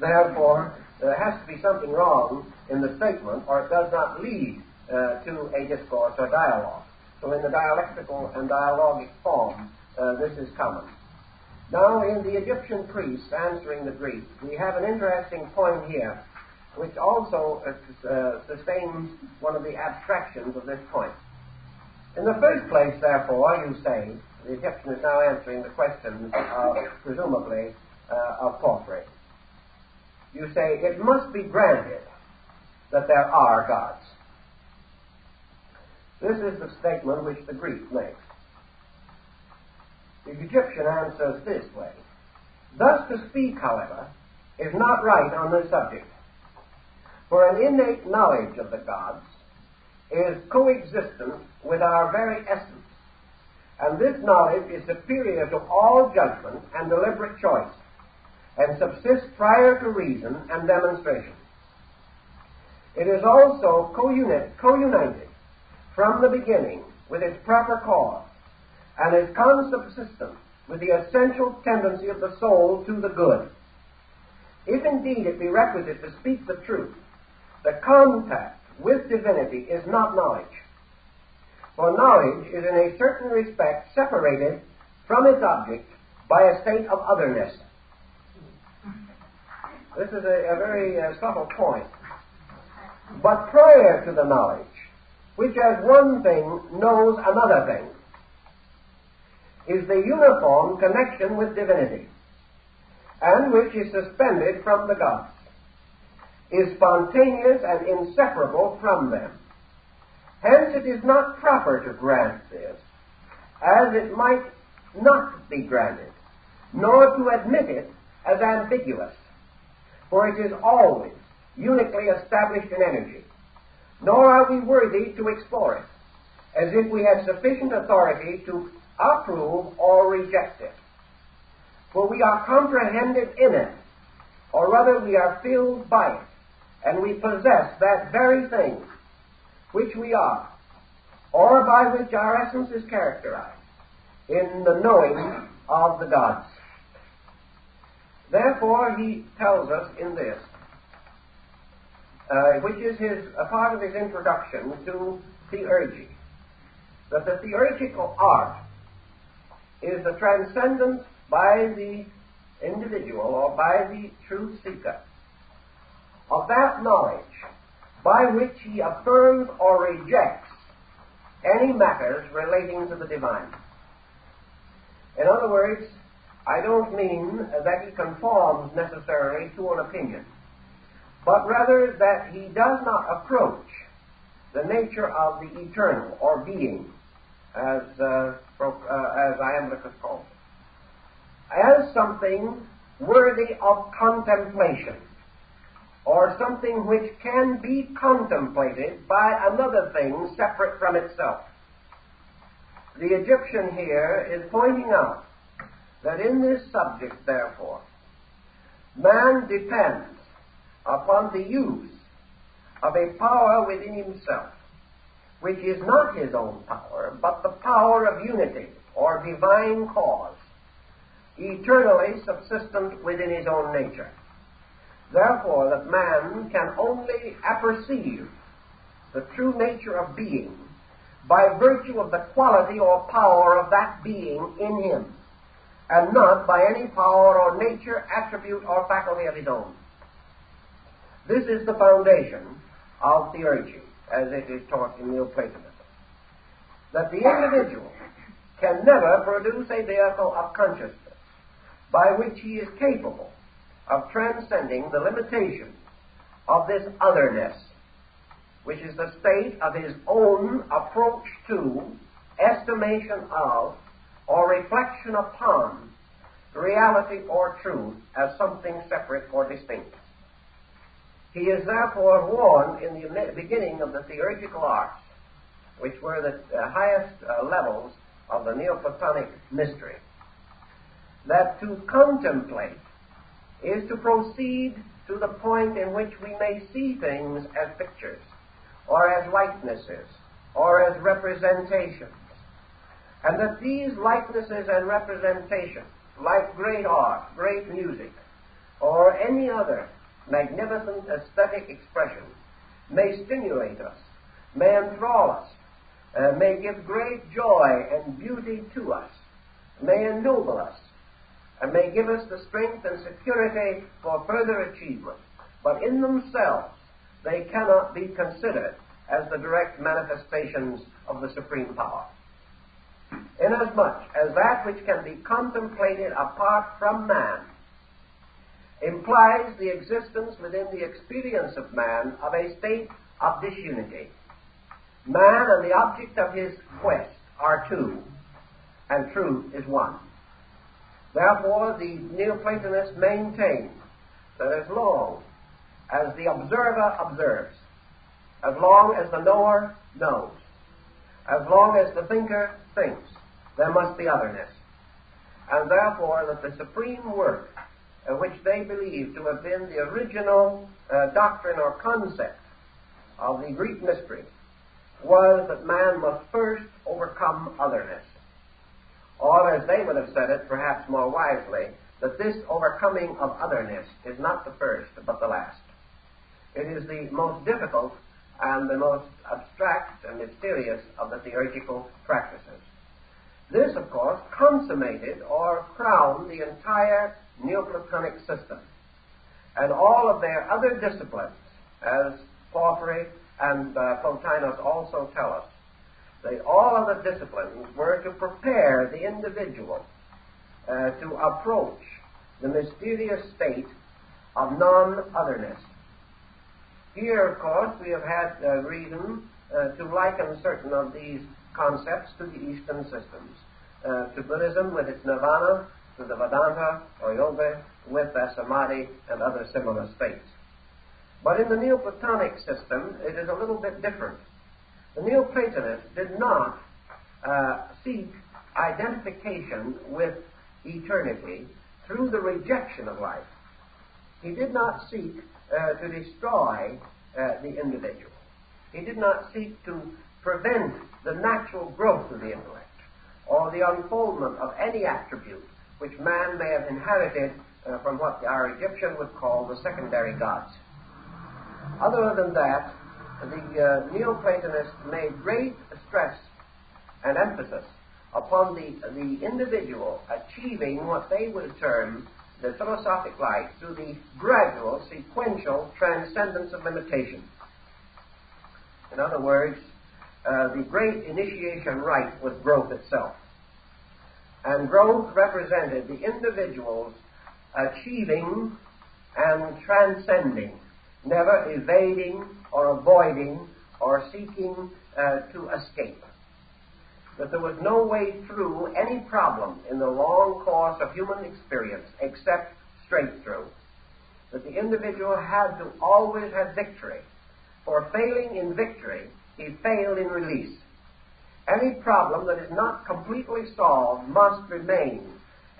Therefore, there has to be something wrong in the statement, or it does not lead uh, to a discourse or dialogue. So, in the dialectical and dialogic form, uh, this is common. Now, in the Egyptian priests answering the Greeks, we have an interesting point here, which also uh, uh, sustains one of the abstractions of this point. In the first place, therefore, you say, the Egyptian is now answering the questions, of, presumably, uh, of Porphyry. You say, it must be granted that there are gods. This is the statement which the Greek makes. The Egyptian answers this way. Thus to speak, however, is not right on this subject. For an innate knowledge of the gods is coexistent with our very essence. And this knowledge is superior to all judgment and deliberate choice, and subsists prior to reason and demonstration. It is also co-united from the beginning with its proper cause, and is consubsistent with the essential tendency of the soul to the good. If indeed it be requisite to speak the truth, the contact with divinity is not knowledge. For knowledge is in a certain respect separated from its object by a state of otherness. This is a, a very uh, subtle point. But prior to the knowledge, which as one thing knows another thing, is the uniform connection with divinity, and which is suspended from the gods, is spontaneous and inseparable from them. Hence it is not proper to grant this, as it might not be granted, nor to admit it as ambiguous, for it is always uniquely established in energy, nor are we worthy to explore it, as if we had sufficient authority to approve or reject it. For we are comprehended in it, or rather we are filled by it, and we possess that very thing which we are, or by which our essence is characterized, in the knowing of the gods. Therefore, he tells us in this, uh, which is his, a part of his introduction to theurgy, that the theurgical art is the transcendence by the individual or by the truth seeker of that knowledge by which he affirms or rejects any matters relating to the divine. In other words, I don't mean that he conforms necessarily to an opinion, but rather that he does not approach the nature of the eternal or being, as, uh, Uh, as Iamblichus calls it, as something worthy of contemplation, or something which can be contemplated by another thing separate from itself. The Egyptian here is pointing out that in this subject, therefore, man depends upon the use of a power within himself, which is not his own power, but the power of unity or divine cause, eternally subsistent within his own nature. Therefore, that man can only apperceive the true nature of being by virtue of the quality or power of that being in him and not by any power or nature, attribute, or faculty of his own. This is the foundation of theurgy, as it is taught in Neoplatonism. That the individual can never produce a vehicle of consciousness by which he is capable of transcending the limitations of this otherness, which is the state of his own approach to, estimation of, or reflection upon reality or truth as something separate or distinct. He is therefore warned in the beginning of the theurgical arts, which were the uh, highest uh, levels of the Neoplatonic mystery, that to contemplate is to proceed to the point in which we may see things as pictures, or as likenesses, or as representations, and that these likenesses and representations, like great art, great music, or any other magnificent aesthetic expression, may stimulate us, may enthrall us, uh, may give great joy and beauty to us, may ennoble us, and may give us the strength and security for further achievement. But in themselves, they cannot be considered as the direct manifestations of the supreme power inasmuch as that which can be contemplated apart from man implies the existence within the experience of man of a state of disunity. Man and the object of his quest are two, and truth is one. Therefore, the Neoplatonists maintain that as long as the observer observes, as long as the knower knows, as long as the thinker thinks, there must be otherness. And therefore, that the supreme work, uh, which they believe to have been the original uh, doctrine or concept of the Greek mystery, was that man must first overcome otherness. Or, as they would have said it, perhaps more wisely, that this overcoming of otherness is not the first, but the last. It is the most difficult and the most abstract and mysterious of the theurgical practices. This, of course, consummated or crowned the entire Neoplatonic system. And all of their other disciplines, as Porphyry and uh, Plotinus also tell us, they, all of the disciplines were to prepare the individual uh, to approach the mysterious state of non-otherness. Here, of course, we have had uh, reason uh, to liken certain of these concepts to the Eastern systems, uh, to Buddhism with its nirvana, to the Vedanta or yoga with their samadhi and other similar states. But in the Neoplatonic system, it is a little bit different. The Neoplatonists did not uh, seek identification with eternity through the rejection of life. He did not seek uh, to destroy uh, the individual. He did not seek to prevent the natural growth of the intellect or the unfoldment of any attribute which man may have inherited uh, from what our Egyptian would call the secondary gods. Other than that, the uh, Neoplatonists made great stress and emphasis upon the, the individual achieving what they would term the philosophic life through the gradual, sequential transcendence of limitation. In other words, uh, the great initiation rite was growth itself. And growth represented the individual's achieving and transcending, never evading or avoiding or seeking uh, to escape. That there was no way through any problem in the long course of human experience except straight through. That the individual had to always have victory. For failing in victory, he failed in release. Any problem that is not completely solved must remain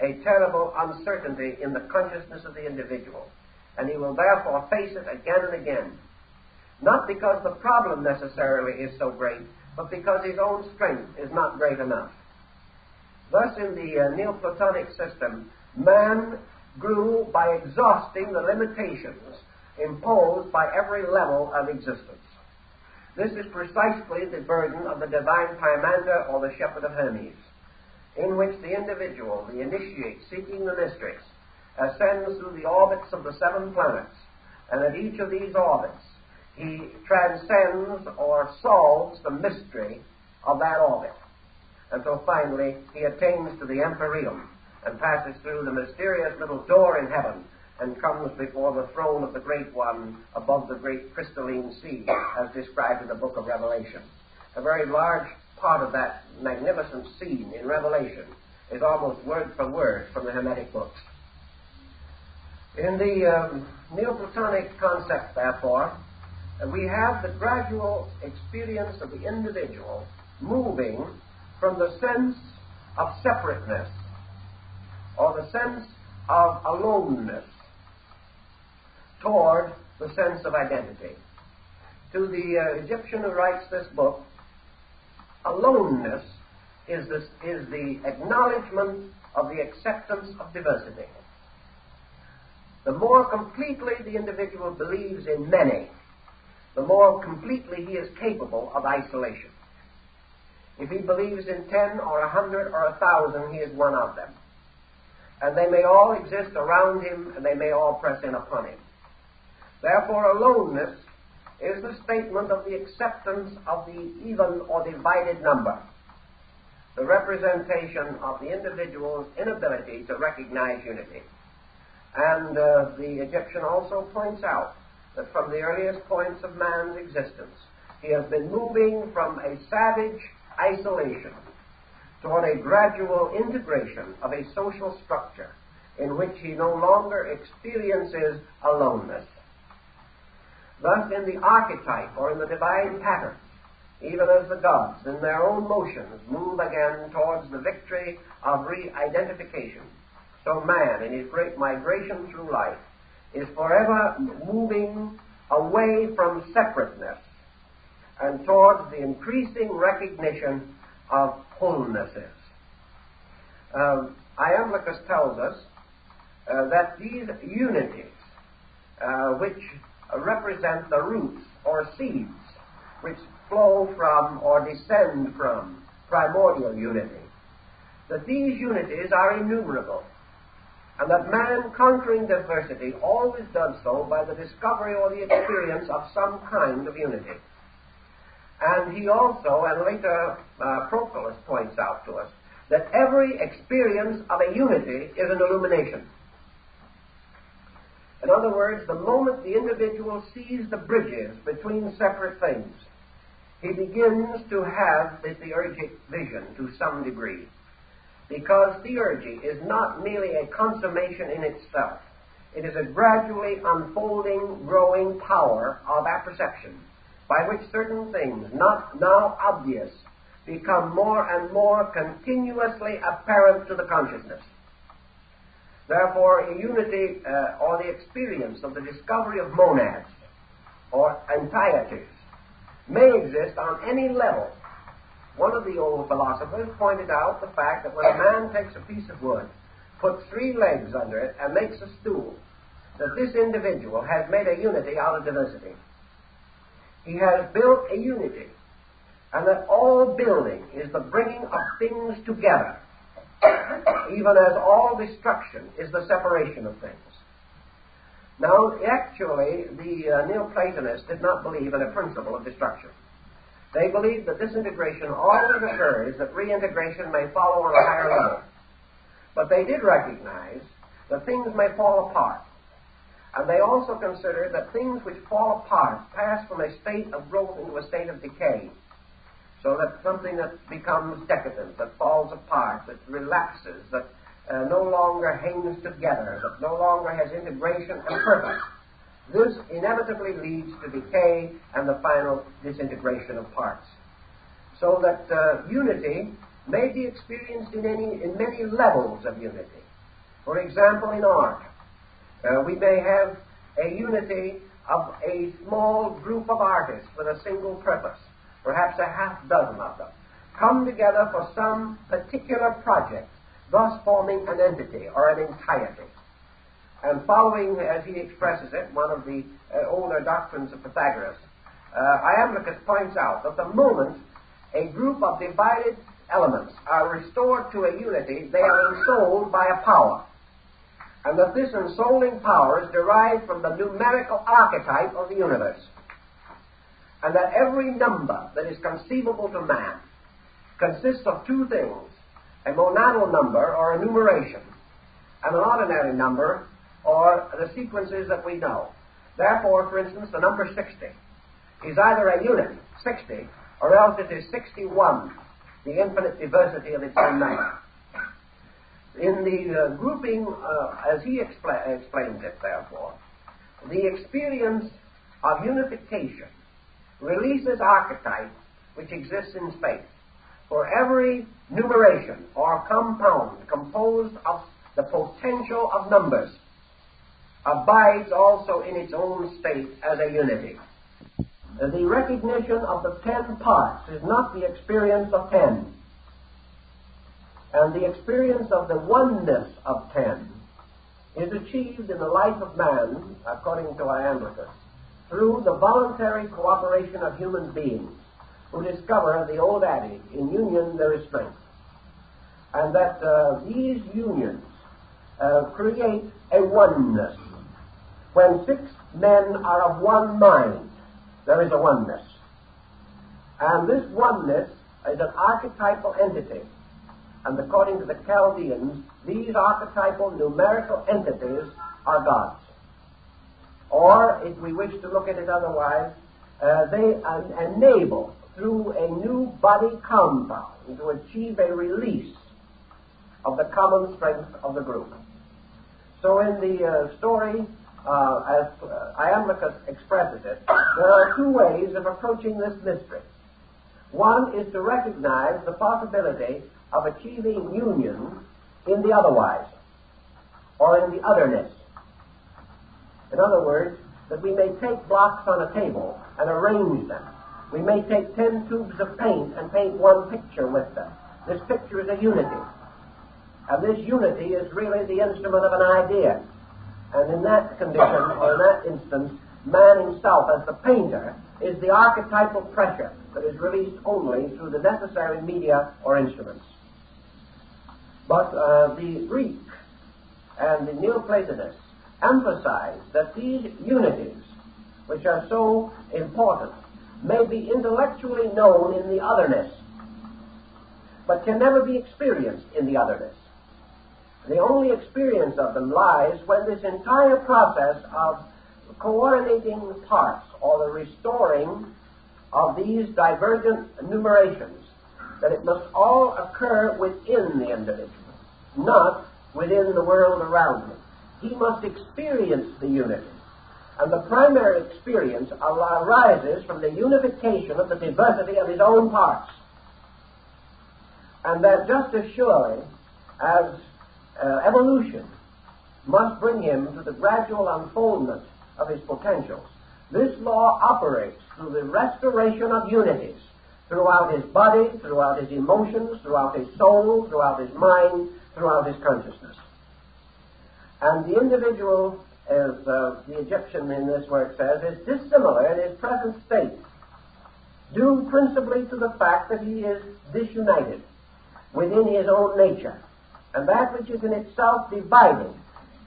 a terrible uncertainty in the consciousness of the individual. And he will therefore face it again and again. Not because the problem necessarily is so great, but because his own strength is not great enough. Thus, in the uh, Neoplatonic system, man grew by exhausting the limitations imposed by every level of existence. This is precisely the burden of the divine Pymander or the shepherd of Hermes, in which the individual, the initiate seeking the mysteries, ascends through the orbits of the seven planets, and at each of these orbits he transcends or solves the mystery of that orbit until finally he attains to the empyrean and passes through the mysterious little door in heaven and comes before the throne of the Great One above the great crystalline sea, as described in the book of Revelation. A very large part of that magnificent scene in Revelation is almost word for word from the Hermetic books. In the um, Neoplatonic concept, therefore, we have the gradual experience of the individual moving from the sense of separateness or the sense of aloneness toward the sense of identity. To the uh, Egyptian who writes this book, aloneness is, this, is the acknowledgement of the acceptance of diversity. The more completely the individual believes in many, the more completely he is capable of isolation. If he believes in ten or a hundred or a thousand, he is one of them. And they may all exist around him, and they may all press in upon him. Therefore, aloneness is the statement of the acceptance of the even or divided number, the representation of the individual's inability to recognize unity. And uh, the Egyptian also points out that from the earliest points of man's existence, he has been moving from a savage isolation toward a gradual integration of a social structure in which he no longer experiences aloneness. Thus, in the archetype or in the divine pattern, even as the gods in their own motions move again towards the victory of re-identification, so man in his great migration through life is forever moving away from separateness and towards the increasing recognition of wholenesses. Um, Iamblichus tells us uh, that these unities, uh, which represent the roots or seeds which flow from or descend from primordial unity. That these unities are innumerable, and that man conquering diversity always does so by the discovery or the experience of some kind of unity. And he also, and later uh, Proclus points out to us, that every experience of a unity is an illumination. In other words, the moment the individual sees the bridges between separate things, he begins to have the theurgic vision to some degree. Because theurgy is not merely a consummation in itself, it is a gradually unfolding, growing power of apperception by which certain things, not now obvious, become more and more continuously apparent to the consciousness. Therefore, a unity uh, or the experience of the discovery of monads or entities may exist on any level. One of the old philosophers pointed out the fact that when a man takes a piece of wood, puts three legs under it, and makes a stool, that this individual has made a unity out of diversity. He has built a unity, and that all building is the bringing of things together even as all destruction is the separation of things. Now, actually, the uh, Neoplatonists did not believe in a principle of destruction. They believed that disintegration always occurs, that reintegration may follow on a higher level. But they did recognize that things may fall apart. And they also considered that things which fall apart pass from a state of growth into a state of decay. So that something that becomes decadent, that falls apart, that relapses, that uh, no longer hangs together, that no longer has integration and purpose. This inevitably leads to decay and the final disintegration of parts. So that uh, unity may be experienced in, any, in many levels of unity. For example, in art, uh, we may have a unity of a small group of artists with a single purpose, perhaps a half dozen of them, come together for some particular project, thus forming an entity or an entirety. And following, as he expresses it, one of the uh, older doctrines of Pythagoras, uh, Iamblichus points out that the moment a group of divided elements are restored to a unity, they are ensouled by a power. And that this ensouling power is derived from the numerical archetype of the universe. And that every number that is conceivable to man consists of two things a monadal number or a numeration, and an ordinary number or the sequences that we know. Therefore, for instance, the number 60 is either a unit, 60, or else it is 61, the infinite diversity of its own number. In the uh, grouping, uh, as he expla- explains it, therefore, the experience of unification releases archetype which exists in space. For every numeration or compound composed of the potential of numbers abides also in its own state as a unity. The recognition of the ten parts is not the experience of ten. And the experience of the oneness of ten is achieved in the life of man, according to Iamblichus, through the voluntary cooperation of human beings who discover the old adage, in union there is strength. And that uh, these unions uh, create a oneness when six men are of one mind, there is a oneness. And this oneness is an archetypal entity. And according to the Chaldeans, these archetypal numerical entities are gods. Or, if we wish to look at it otherwise, uh, they enable, through a new body compound, to achieve a release of the common strength of the group. So, in the uh, story uh, as uh, Iamblichus expresses it, there are two ways of approaching this mystery. One is to recognize the possibility of achieving union in the otherwise, or in the otherness. In other words, that we may take blocks on a table and arrange them. We may take ten tubes of paint and paint one picture with them. This picture is a unity. And this unity is really the instrument of an idea. And in that condition, or in that instance, man himself, as the painter, is the archetypal pressure that is released only through the necessary media or instruments. But uh, the Greek and the Neoplatonists emphasize that these unities, which are so important, may be intellectually known in the otherness, but can never be experienced in the otherness. The only experience of them lies when this entire process of coordinating parts or the restoring of these divergent numerations, that it must all occur within the individual, not within the world around him. He must experience the unity. And the primary experience arises from the unification of the diversity of his own parts. And that just as surely as uh, evolution must bring him to the gradual unfoldment of his potentials. This law operates through the restoration of unities throughout his body, throughout his emotions, throughout his soul, throughout his mind, throughout his consciousness. And the individual, as uh, the Egyptian in this work says, is dissimilar in his present state, due principally to the fact that he is disunited within his own nature. And that which is in itself divided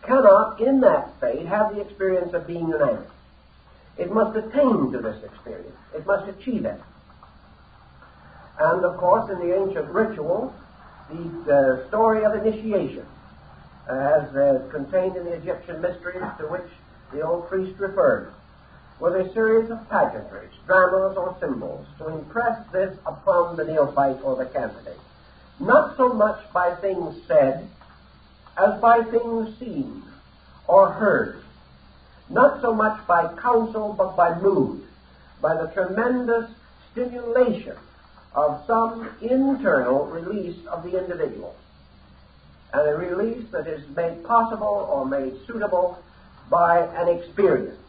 cannot, in that state, have the experience of being united. It must attain to this experience. It must achieve it. And of course, in the ancient ritual, the uh, story of initiation, as uh, contained in the Egyptian mysteries to which the old priest referred, was a series of pageantries, dramas, or symbols to impress this upon the neophyte or the candidate. Not so much by things said as by things seen or heard. Not so much by counsel but by mood, by the tremendous stimulation of some internal release of the individual. And a release that is made possible or made suitable by an experience.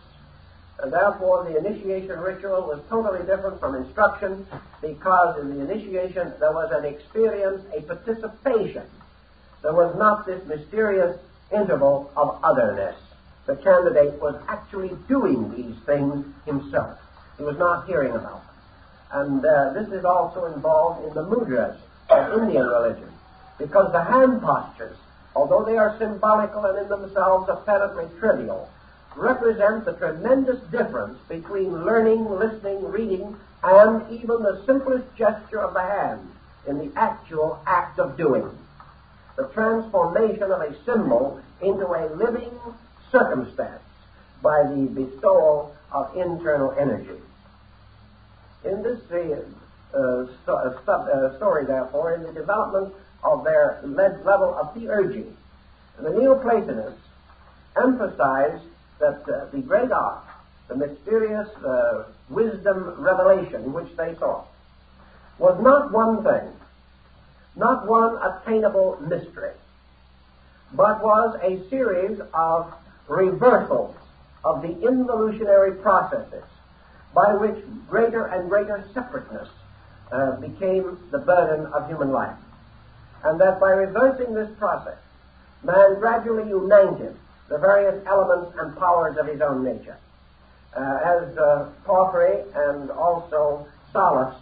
And therefore, the initiation ritual was totally different from instruction because in the initiation there was an experience, a participation. There was not this mysterious interval of otherness. The candidate was actually doing these things himself. He was not hearing about them. And uh, this is also involved in the mudras of Indian religion because the hand postures, although they are symbolical and in themselves apparently trivial, represent the tremendous difference between learning, listening, reading, and even the simplest gesture of the hand in the actual act of doing. The transformation of a symbol into a living circumstance by the bestowal of internal energy. In this uh, uh, uh, story, therefore, in the development of their level of theurgy, the Neoplatonists emphasized that uh, the great art, the mysterious uh, wisdom revelation which they sought, was not one thing, not one attainable mystery, but was a series of reversals of the involutionary processes by which greater and greater separateness uh, became the burden of human life. And that by reversing this process, man gradually united the various elements and powers of his own nature. Uh, as uh, Porphyry and also Sallust,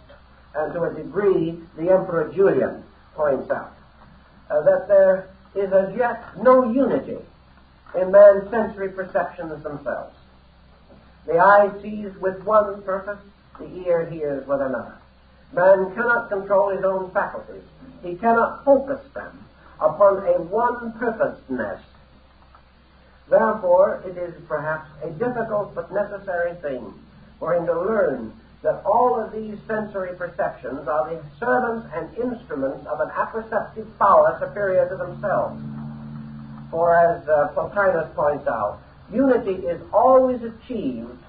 and to a degree the Emperor Julian points out, uh, that there is as yet no unity in man's sensory perceptions themselves. The eye sees with one purpose, the ear hears with another. Man cannot control his own faculties. He cannot focus them upon a one purposedness Therefore, it is perhaps a difficult but necessary thing for him to learn that all of these sensory perceptions are the servants and instruments of an apperceptive power superior to themselves. For as uh, Plotinus points out, unity is always achieved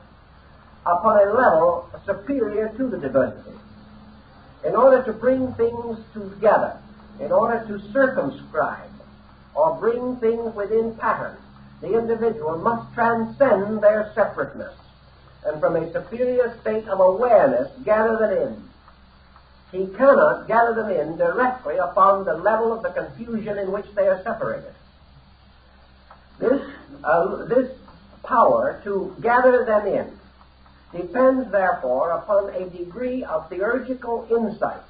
upon a level superior to the diversity. In order to bring things together, in order to circumscribe or bring things within pattern, the individual must transcend their separateness and from a superior state of awareness gather them in. He cannot gather them in directly upon the level of the confusion in which they are separated. This, uh, this power to gather them in depends, therefore, upon a degree of theurgical insight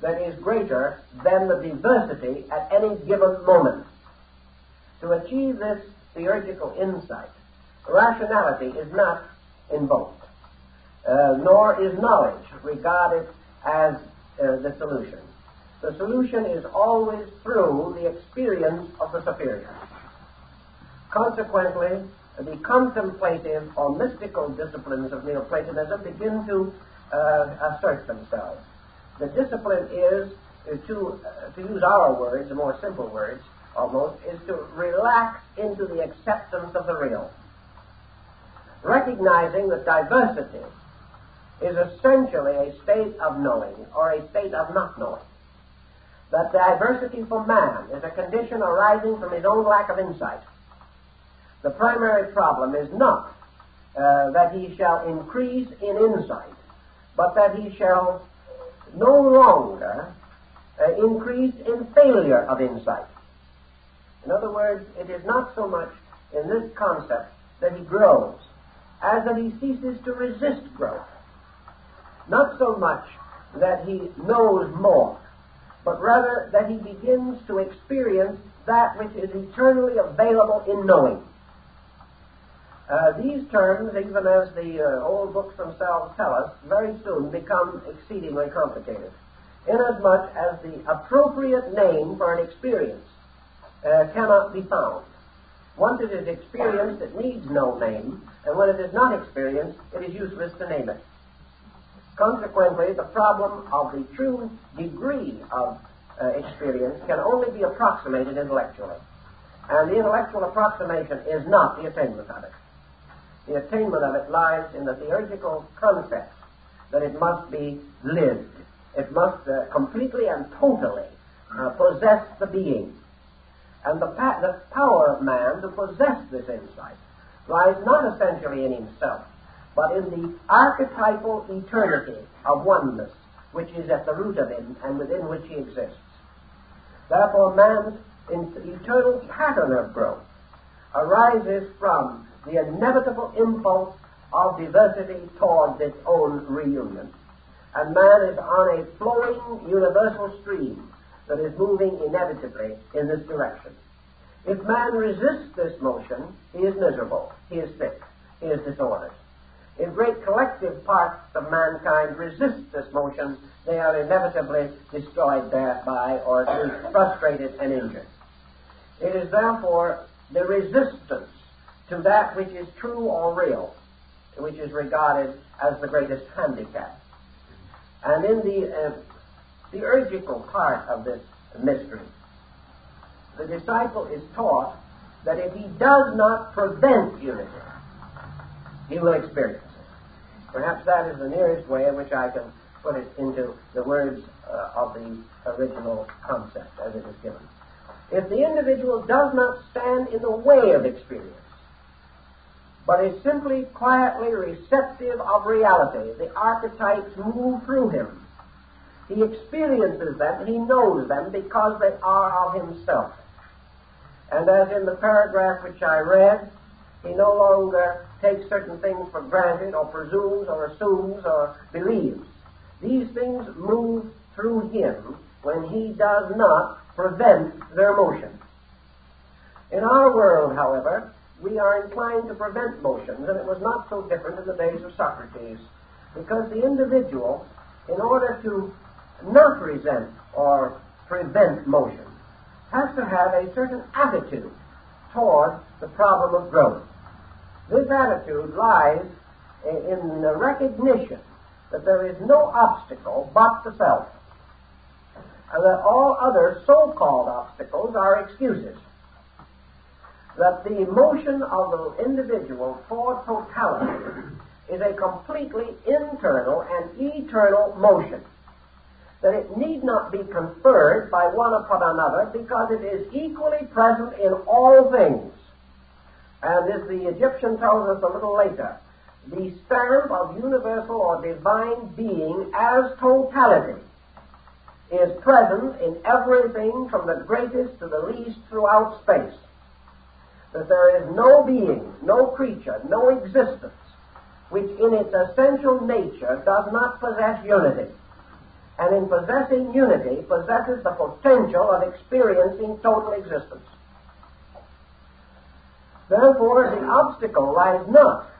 that is greater than the diversity at any given moment. To achieve this theurgical insight. Rationality is not invoked, uh, nor is knowledge regarded as uh, the solution. The solution is always through the experience of the superior. Consequently, the contemplative or mystical disciplines of Neoplatonism begin to uh, assert themselves. The discipline is, to, uh, to use our words, more simple words, almost, is to relax into the acceptance of the real. Recognizing that diversity is essentially a state of knowing or a state of not knowing. That diversity for man is a condition arising from his own lack of insight. The primary problem is not uh, that he shall increase in insight, but that he shall no longer uh, increase in failure of insight. In other words, it is not so much in this concept that he grows as that he ceases to resist growth. Not so much that he knows more, but rather that he begins to experience that which is eternally available in knowing. Uh, these terms, even as the uh, old books themselves tell us, very soon become exceedingly complicated. inasmuch as the appropriate name for an experience uh, cannot be found. Once it is experienced, it needs no name, and when it is not experienced, it is useless to name it. Consequently, the problem of the true degree of uh, experience can only be approximated intellectually. And the intellectual approximation is not the attainment of it. The attainment of it lies in the theurgical concept that it must be lived. It must uh, completely and totally uh, possess the being. And the, pa- the power of man to possess this insight lies not essentially in himself, but in the archetypal eternity of oneness which is at the root of him and within which he exists. Therefore, man's eternal pattern of growth arises from the inevitable impulse of diversity towards its own reunion. And man is on a flowing universal stream that is moving inevitably in this direction. If man resists this motion, he is miserable, he is sick, he is disordered. If great collective parts of mankind resist this motion, they are inevitably destroyed thereby or at least frustrated and injured. It is therefore the resistance to that which is true or real which is regarded as the greatest handicap. And in the uh, theurgical part of this mystery, the disciple is taught that if he does not prevent unity, he will experience it. Perhaps that is the nearest way in which I can put it into the words uh, of the original concept as it is given. If the individual does not stand in the way of experience, but is simply quietly receptive of reality, the archetypes move through him. He experiences them, he knows them because they are of himself. And as in the paragraph which I read, he no longer takes certain things for granted or presumes or assumes or believes. These things move through him when he does not prevent their motion. In our world, however, we are inclined to prevent motions, and it was not so different in the days of Socrates, because the individual, in order to not resent or prevent motion, has to have a certain attitude toward the problem of growth. This attitude lies in the recognition that there is no obstacle but the self, and that all other so-called obstacles are excuses. That the motion of the individual for totality is a completely internal and eternal motion. That it need not be conferred by one upon another because it is equally present in all things. And as the Egyptian tells us a little later, the stamp of universal or divine being as totality is present in everything from the greatest to the least throughout space. That there is no being, no creature, no existence which in its essential nature does not possess unity. And in possessing unity, possesses the potential of experiencing total existence. Therefore, the obstacle lies not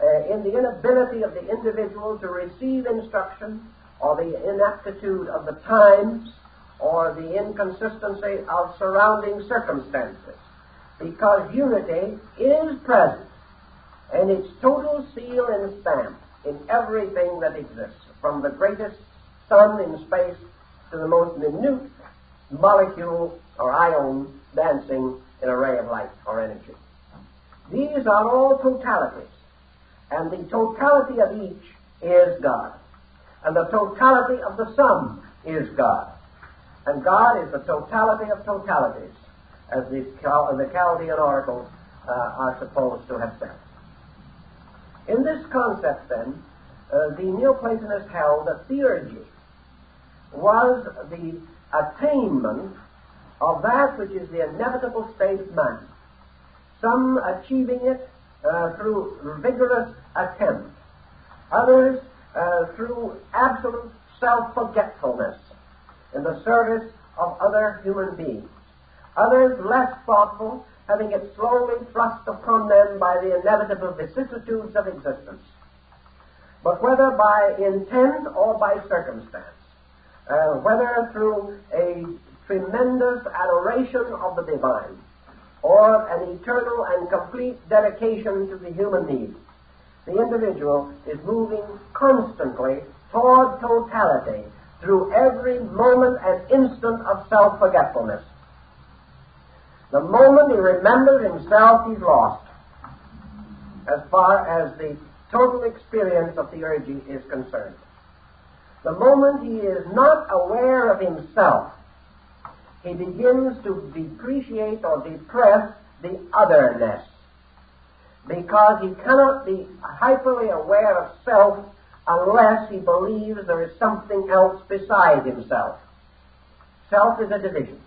uh, in the inability of the individual to receive instruction or the inaptitude of the times or the inconsistency of surrounding circumstances. Because unity is present and its total seal and stamp in everything that exists, from the greatest sun in space to the most minute molecule or ion dancing in a ray of light or energy. These are all totalities, and the totality of each is God. And the totality of the sum is God. And God is the totality of totalities, as the, the Chaldean oracles uh, are supposed to have said. In this concept, then, uh, the Neoplatonists held that theurgy was the attainment of that which is the inevitable state of man. Some achieving it uh, through vigorous attempt, others uh, through absolute self-forgetfulness in the service of other human beings. Others less thoughtful, having it slowly thrust upon them by the inevitable vicissitudes of existence. But whether by intent or by circumstance, uh, whether through a tremendous adoration of the divine or an eternal and complete dedication to the human need, the individual is moving constantly toward totality through every moment and instant of self-forgetfulness. The moment he remembers himself, he's lost as far as the total experience of the theurgy is concerned. The moment he is not aware of himself, he begins to depreciate or depress the otherness because he cannot be hyperly aware of self unless he believes there is something else beside himself. Self is a division.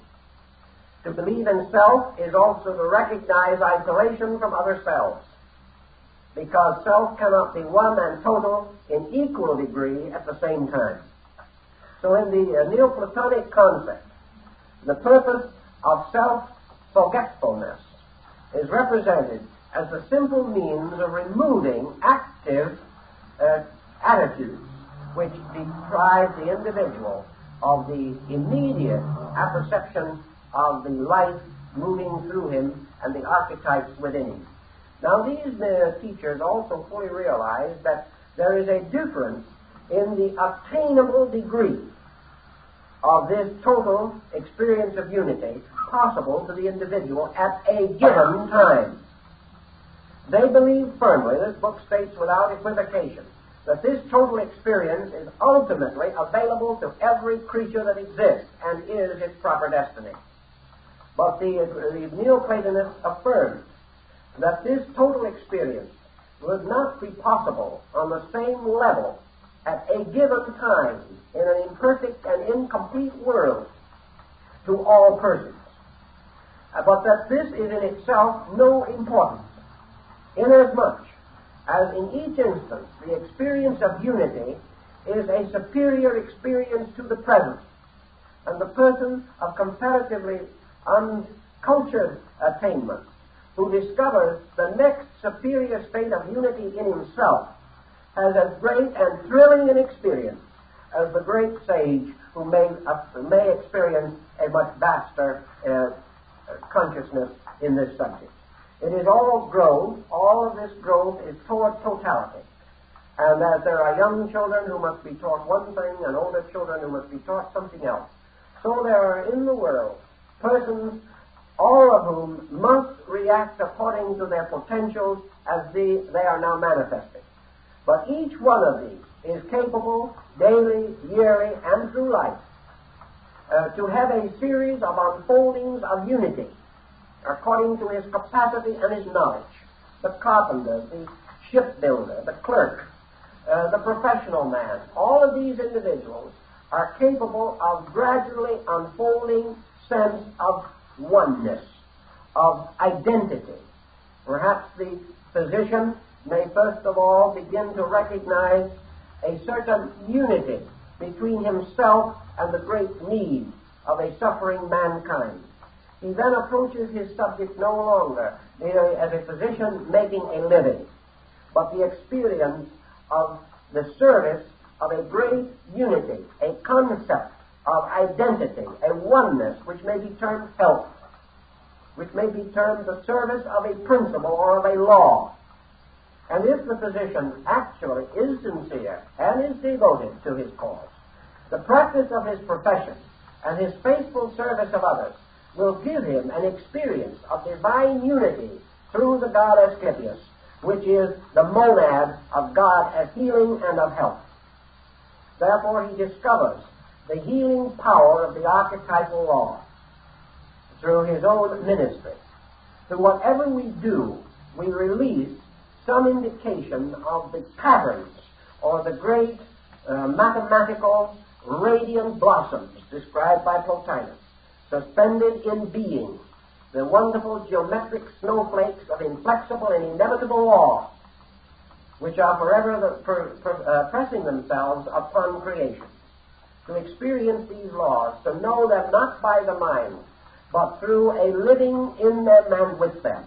To believe in self is also to recognize isolation from other selves because self cannot be one and total in equal degree at the same time. So in the uh, Neoplatonic concept, the purpose of self-forgetfulness is represented as the simple means of removing active uh, attitudes which deprive the individual of the immediate apperception of the life moving through him and the archetypes within him. Now, these uh, teachers also fully realize that there is a difference in the attainable degree of this total experience of unity possible to the individual at a given time. They believe firmly, this book states without equivocation, that this total experience is ultimately available to every creature that exists and is its proper destiny. But the, the Neoplatonists affirm that this total experience would not be possible on the same level at a given time in an imperfect and incomplete world to all persons. Uh, but that this is in itself no importance, inasmuch as in each instance the experience of unity is a superior experience to the present, and the person of comparatively uncultured attainment who discovers the next superior state of unity in himself has as great and thrilling an experience as the great sage who may, uh, may experience a much vaster uh, consciousness in this subject. It is all growth, all of this growth is toward totality. And as there are young children who must be taught one thing and older children who must be taught something else, so there are in the world persons all of whom must react according to their potentials as they, they are now manifesting. But each one of these is capable daily, yearly, and through life uh, to have a series of unfoldings of unity according to his capacity and his knowledge. The carpenter, the shipbuilder, the clerk, uh, the professional man, all of these individuals are capable of gradually unfolding sense of oneness, of identity. Perhaps the physician may first of all begin to recognize a certain unity between himself and the great need of a suffering mankind. He then approaches his subject no longer as a physician making a living, but the experience of the service of a great unity, a concept of identity, a oneness, which may be termed health, which may be termed the service of a principle or of a law. And if the physician actually is sincere and is devoted to his cause, the practice of his profession and his faithful service of others will give him an experience of divine unity through the God Asclepius, which is the monad of God as healing and of health. Therefore, he discovers the healing power of the archetypal law through his own ministry. Through whatever we do, we release some indication of the patterns or the great uh, mathematical radiant blossoms described by Plotinus, suspended in being, the wonderful geometric snowflakes of inflexible and inevitable law, which are forever the, per, per, uh, pressing themselves upon creation to experience these laws, to know them not by the mind, but through a living in them and with them,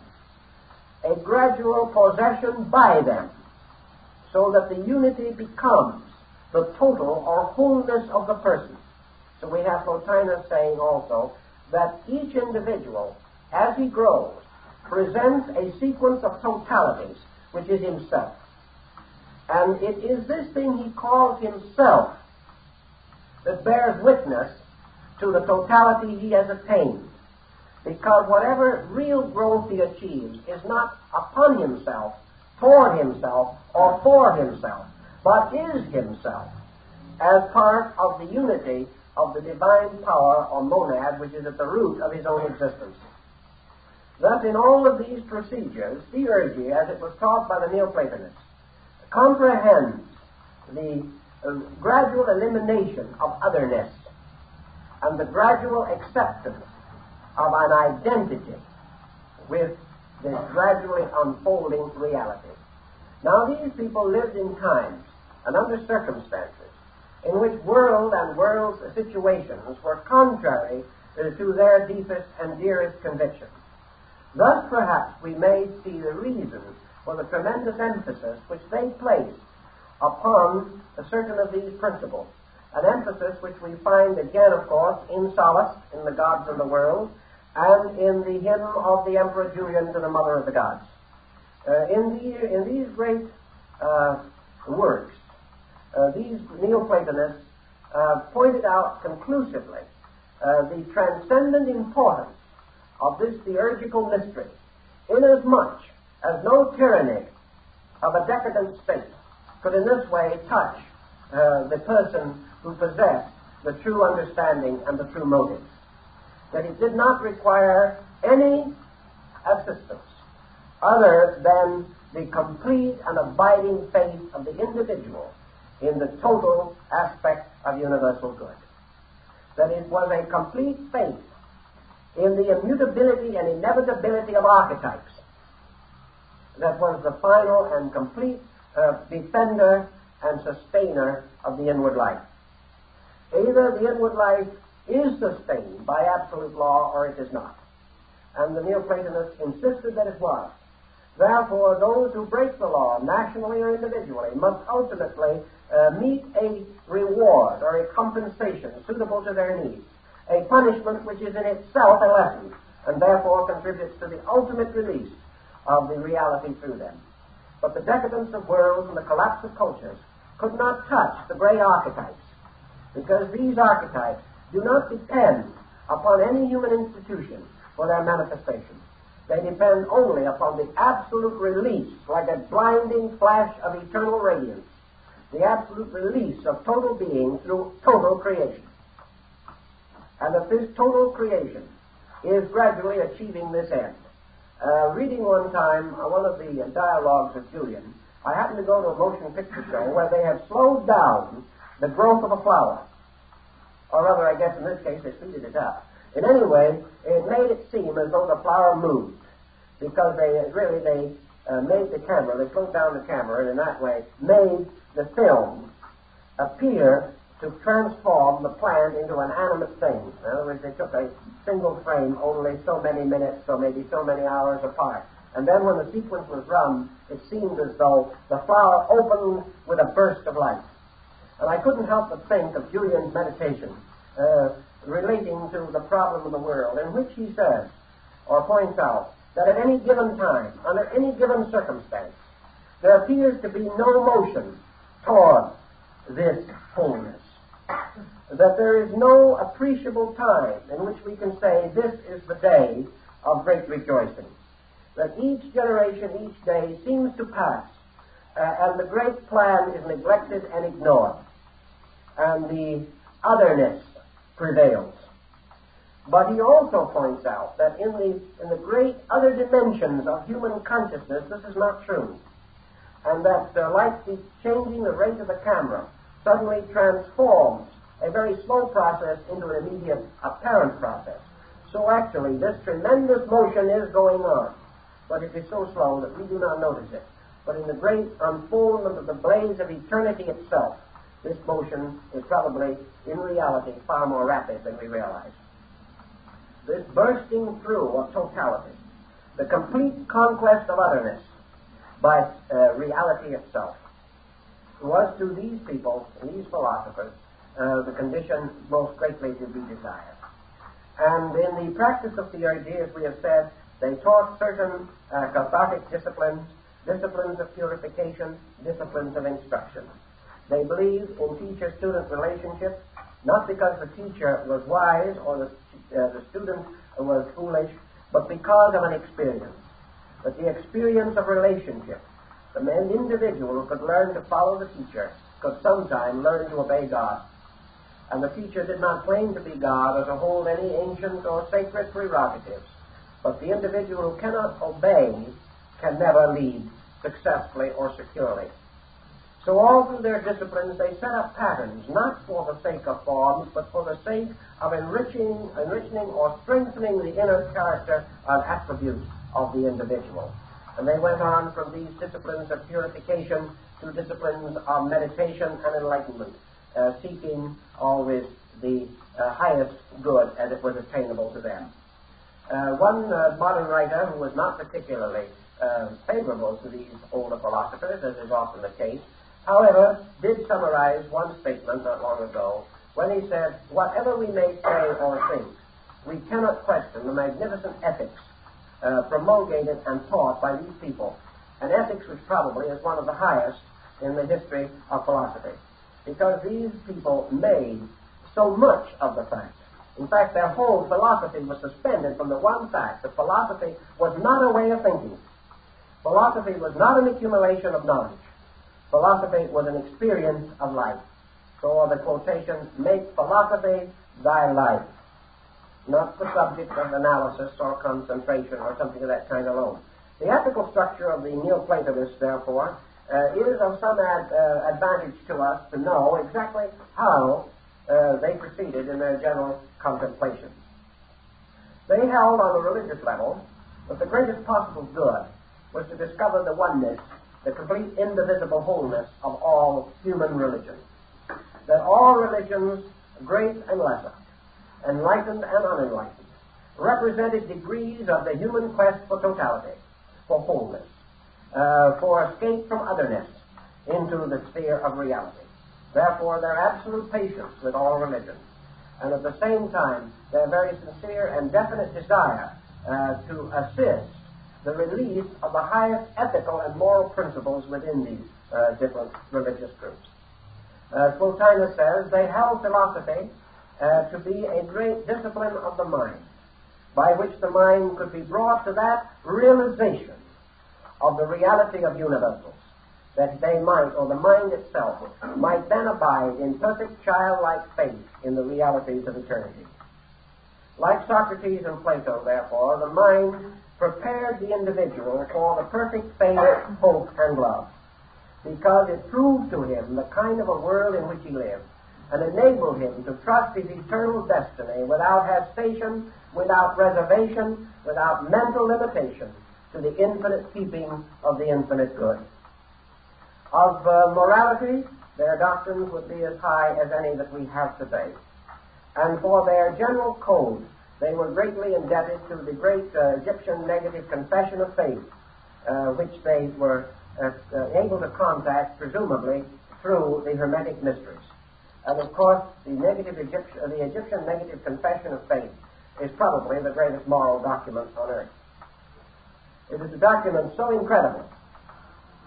a gradual possession by them, so that the unity becomes the total or wholeness of the person, So we have Plotinus saying also that each individual, as he grows, presents a sequence of totalities, which is himself. And it is this thing he calls himself that bears witness to the totality he has attained. Because whatever real growth he achieves is not upon himself, for himself, or for himself, but is himself as part of the unity of the divine power or monad which is at the root of his own existence. Thus, in all of these procedures, theurgy, as it was taught by the Neoplatonists, comprehends the gradual elimination of otherness and the gradual acceptance of an identity with this gradually unfolding reality. Now, these people lived in times and under circumstances in which world and world situations were contrary to their deepest and dearest convictions. Thus, perhaps, we may see the reason for the tremendous emphasis which they place upon a certain of these principles. An emphasis which we find again, of course, in Sallust, in the gods of the world, and in the hymn of the Emperor Julian to the Mother of the Gods. Uh, in, the, in these great uh, works, uh, these Neoplatonists uh, pointed out conclusively uh, the transcendent importance of this theurgical mystery, inasmuch as no tyranny of a decadent state could in this way touch uh, the person who possessed the true understanding and the true motives. That it did not require any assistance other than the complete and abiding faith of the individual in the total aspect of universal good. That it was a complete faith in the immutability and inevitability of archetypes that was the final and complete defender and sustainer of the inward life. Either the inward life is sustained by absolute law or it is not. And the Neoplatonists insisted that it was. Therefore, those who break the law, nationally or individually, must ultimately uh, meet a reward or a compensation suitable to their needs, a punishment which is in itself a lesson, and therefore contributes to the ultimate release of the reality through them. But the decadence of worlds and the collapse of cultures could not touch the great archetypes, because these archetypes do not depend upon any human institution for their manifestation. They depend only upon the absolute release, like a blinding flash of eternal radiance, the absolute release of total being through total creation. And that this total creation is gradually achieving this end. Uh, reading one time uh, one of the dialogues of Julian, I happened to go to a motion picture show where they have slowed down the growth of a flower. Or rather, I guess in this case, they speeded it up. In any way, it made it seem as though the flower moved because they really they uh, made the camera, they slowed down the camera, and in that way made the film appear to transform the plant into an animate thing. In other words, they took a single frame only so many minutes, so maybe so many hours apart. And then when the sequence was run, it seemed as though the flower opened with a burst of light. And I couldn't help but think of Julian's meditation uh, relating to the problem of the world, in which he says, or points out, that at any given time, under any given circumstance, there appears to be no motion toward this wholeness. That there is no appreciable time in which we can say this is the day of great rejoicing. That each generation, each day seems to pass, uh, and the great plan is neglected and ignored, and the otherness prevails. But he also points out that in the, in the great other dimensions of human consciousness, this is not true. And that, uh, like the changing the rate of the camera, suddenly transforms a very slow process into an immediate apparent process. So actually, this tremendous motion is going on, but it is so slow that we do not notice it. But in the great unfoldment of the blaze of eternity itself, this motion is probably, in reality, far more rapid than we realize this bursting through of totality, the complete conquest of otherness by uh, reality itself, was to these people, these philosophers, uh, the condition most greatly to be desired. And in the practice of the idea, as we have said, they taught certain uh, cathartic disciplines, disciplines of purification, disciplines of instruction. They believed in teacher-student relationships, not because the teacher was wise or the, uh, the student was foolish, but because of an experience. But the experience of relationship, the man individual who could learn to follow the teacher, could sometime learn to obey God. And the teacher did not claim to be God or to hold any ancient or sacred prerogatives. But the individual who cannot obey can never lead successfully or securely. So all through their disciplines they set up patterns, not for the sake of forms, but for the sake of enriching, enriching or strengthening the inner character and attributes of the individual. And they went on from these disciplines of purification to disciplines of meditation and enlightenment, seeking always the uh, highest good as it was attainable to them. Uh, one uh, modern writer who was not particularly uh, favorable to these older philosophers, as is often the case, however, did summarize one statement not long ago when he said, Whatever we may say or think, we cannot question the magnificent ethics uh, promulgated and taught by these people, an ethics which probably is one of the highest in the history of philosophy, because these people made so much of the fact. In fact, their whole philosophy was suspended from the one fact that philosophy was not a way of thinking. Philosophy was not an accumulation of knowledge. Philosophy was an experience of life. So the quotation, make philosophy thy life. Not the subject of analysis or concentration or something of that kind alone. The ethical structure of the Neoplatonists, therefore, uh, is of some ad, uh, advantage to us to know exactly how uh, they proceeded in their general contemplations. They held on a religious level that the greatest possible good was to discover the oneness, the complete indivisible wholeness of all human religions. That all religions, great and lesser, enlightened and unenlightened, represented degrees of the human quest for totality, for wholeness, uh, for escape from otherness into the sphere of reality. Therefore, their absolute patience with all religions, and at the same time, their very sincere and definite desire uh, to assist the release of the highest ethical and moral principles within these uh, different religious groups. As Plotinus says, they held philosophy uh, to be a great discipline of the mind, by which the mind could be brought to that realization of the reality of universals, that they might, or the mind itself, might then abide in perfect childlike faith in the realities of eternity. Like Socrates and Plato, therefore, the mind prepared the individual for the perfect faith, hope, and love, because it proved to him the kind of a world in which he lived, and enabled him to trust his eternal destiny without hesitation, without reservation, without mental limitation, to the infinite keeping of the infinite good. Of uh, morality, their doctrines would be as high as any that we have today. And for their general code, they were greatly indebted to the great uh, Egyptian negative confession of faith, uh, which they were uh, uh, able to contact, presumably, through the Hermetic mysteries. And of course, the, negative Egyptian, the Egyptian negative confession of faith is probably the greatest moral document on earth. It is a document so incredible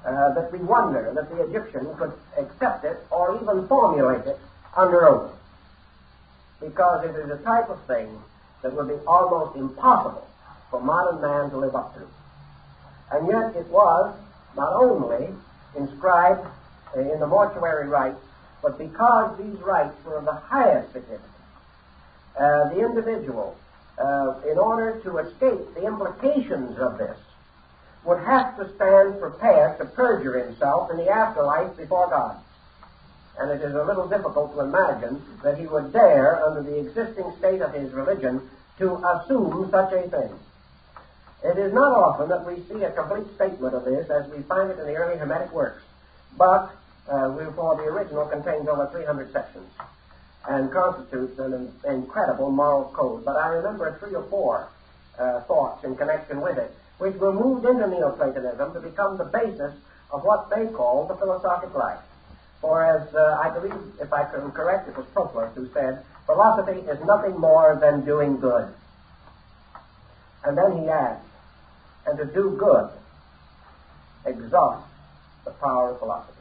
uh, that we wonder that the Egyptian could accept it or even formulate it under oath. Because it is a type of thing that would be almost impossible for modern man to live up to. And yet it was not only inscribed in the mortuary rites, but because these rites were of the highest significance, uh, the individual, uh, in order to escape the implications of this, would have to stand prepared to perjure himself in the afterlife before God. And it is a little difficult to imagine that he would dare, under the existing state of his religion, to assume such a thing. It is not often that we see a complete statement of this as we find it in the early Hermetic works, but uh, for the original contains over 300 sections and constitutes an incredible moral code. But I remember three or four uh, thoughts in connection with it which were moved into Neoplatonism to become the basis of what they call the philosophic life. For as uh, I believe, if I can correct, it was Proclus who said, philosophy is nothing more than doing good. And then he adds, and to do good exhausts the power of philosophy.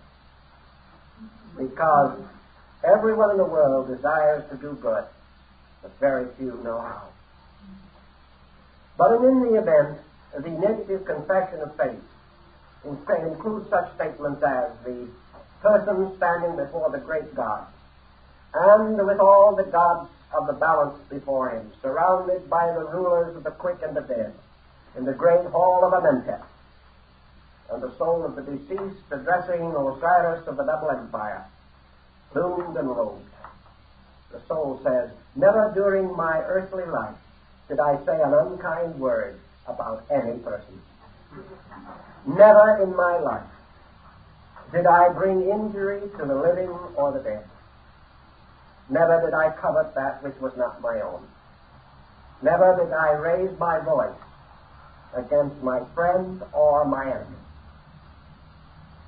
Because everyone in the world desires to do good, but very few know how. But in the event, the negative confession of faith includes such statements as the person standing before the great God, and with all the gods of the balance before him, surrounded by the rulers of the quick and the dead, in the great hall of Amentet, and the soul of the deceased addressing Osiris of the double empire, plumed and robed. The soul says, Never during my earthly life did I say an unkind word about any person. Never in my life did I bring injury to the living or the dead. Never did I covet that which was not my own. Never did I raise my voice against my friend or my enemy.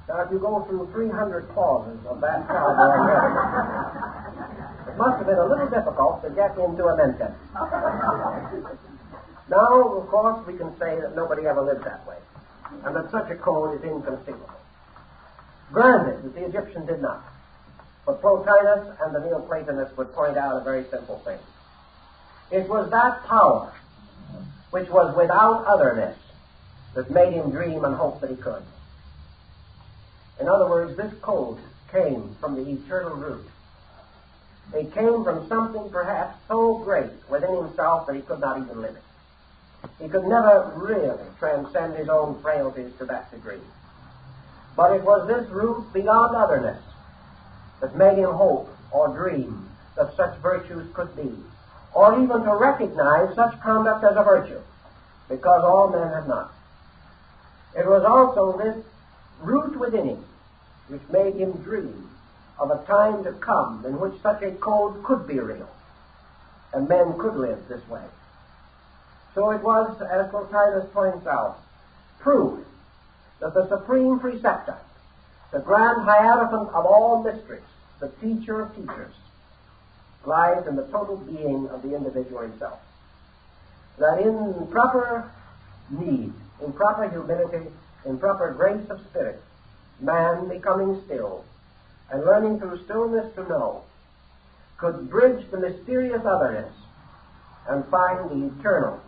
Now, if you go through 300 clauses of that cowboy it must have been a little difficult to get into a mention. Now, of course, we can say that nobody ever lived that way, and that such a code is inconceivable. Granted that the Egyptian did not. But Plotinus and the Neoplatonists would point out a very simple thing. It was that power which was without otherness that made him dream and hope that he could. In other words, this code came from the eternal root. It came from something perhaps so great within himself that he could not even live it. He could never really transcend his own frailties to that degree. But it was this root beyond otherness that made him hope or dream that such virtues could be, or even to recognize such conduct as a virtue, because all men have not. It was also this root within him which made him dream of a time to come in which such a code could be real, and men could live this way. So it was, as Plotinus points out, proof that the supreme preceptor, the grand hierophant of all mysteries, the teacher of teachers, lies in the total being of the individual himself. That in proper need, in proper humility, in proper grace of spirit, man becoming still and learning through stillness to know, could bridge the mysterious otherness and find the eternal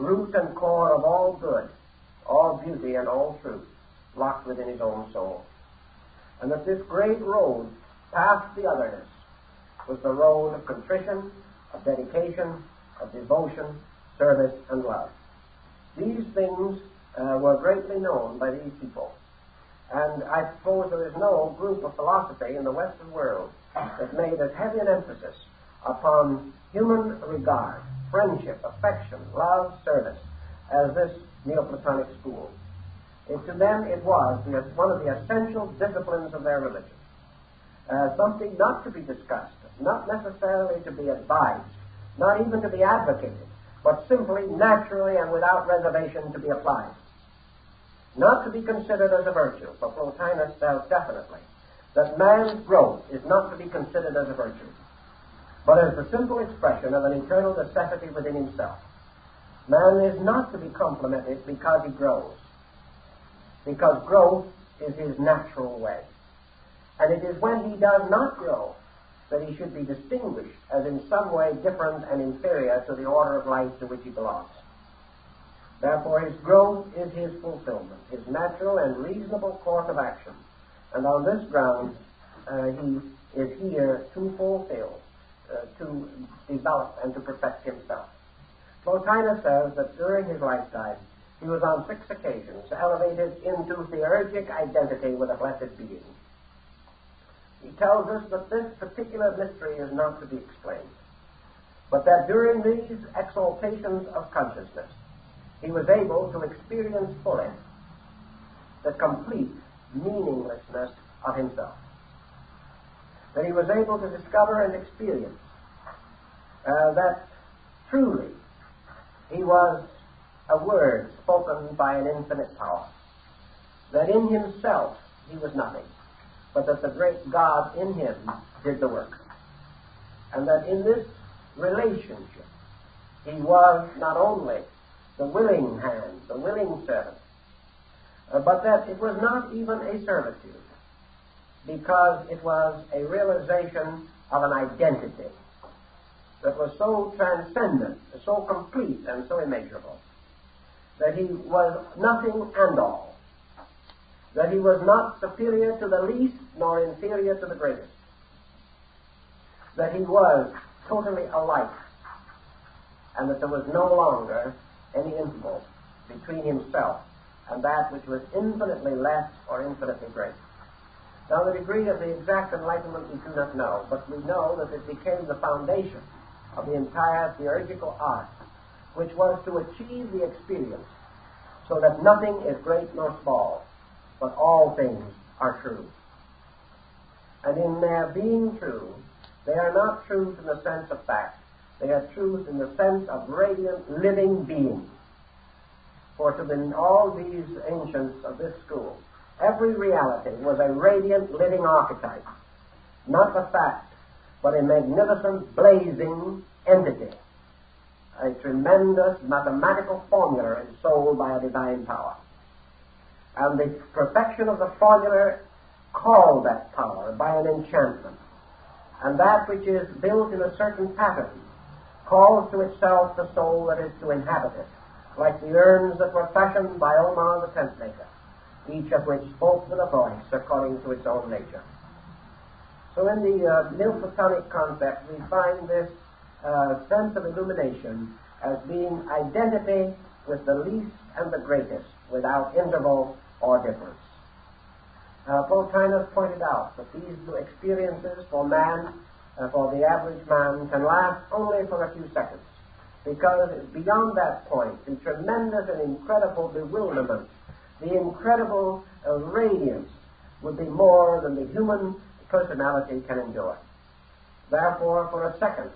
root and core of all good, all beauty, and all truth locked within his own soul. And that this great road past the otherness was the road of contrition, of dedication, of devotion, service, and love. These things uh, were greatly known by these people. And I suppose there is no group of philosophy in the Western world that made as heavy an emphasis upon human regard, friendship, affection, love, service, as this Neoplatonic school. It, to them, it was one of the essential disciplines of their religion. Uh, something not to be discussed, not necessarily to be advised, not even to be advocated, but simply, naturally, and without reservation to be applied. Not to be considered as a virtue, for Plotinus says definitely that man's growth is not to be considered as a virtue, but as the simple expression of an eternal necessity within himself. Man is not to be complimented because he grows, because growth is his natural way. And it is when he does not grow that he should be distinguished as in some way different and inferior to the order of life to which he belongs. Therefore, his growth is his fulfillment, his natural and reasonable course of action. And on this ground, uh, he is here to fulfill, uh, to develop, and to perfect himself. Plotinus says that during his lifetime, he was on six occasions elevated into theurgic identity with a blessed being. He tells us that this particular mystery is not to be explained, but that during these exaltations of consciousness, he was able to experience fully the complete meaninglessness of himself. That he was able to discover and experience uh, that truly he was a word spoken by an infinite power. That in himself he was nothing but that the great God in him did the work. And that in this relationship, he was not only the willing hand, the willing servant, uh, but that it was not even a servitude, because it was a realization of an identity that was so transcendent, so complete, and so immeasurable, that he was nothing and all, that he was not superior to the least nor inferior to the greatest, that he was totally alike, and that there was no longer any interval between himself and that which was infinitely less or infinitely great. Now, the degree of the exact enlightenment we do not know, but we know that it became the foundation of the entire theurgical art, which was to achieve the experience so that nothing is great nor small, but all things are true. And in their being true, they are not truth in the sense of fact. They are truth in the sense of radiant living being. For to the, all these ancients of this school, every reality was a radiant living archetype, not a fact, but a magnificent blazing entity, a tremendous mathematical formula ensouled by a divine power. And the perfection of the formula called that power by an enchantment. And that which is built in a certain pattern calls to itself the soul that is to inhabit it, like the urns that were fashioned by Omar the tent maker, each of which spoke with a voice according to its own nature. So in the uh, Neoplatonic concept, we find this uh, sense of illumination as being identity with the least and the greatest, without interval or difference. Uh, Plotinus pointed out that these experiences for man, uh, for the average man, can last only for a few seconds, because beyond that point, the tremendous and incredible bewilderment, the incredible uh, radiance, would be more than the human personality can endure. Therefore, for a second,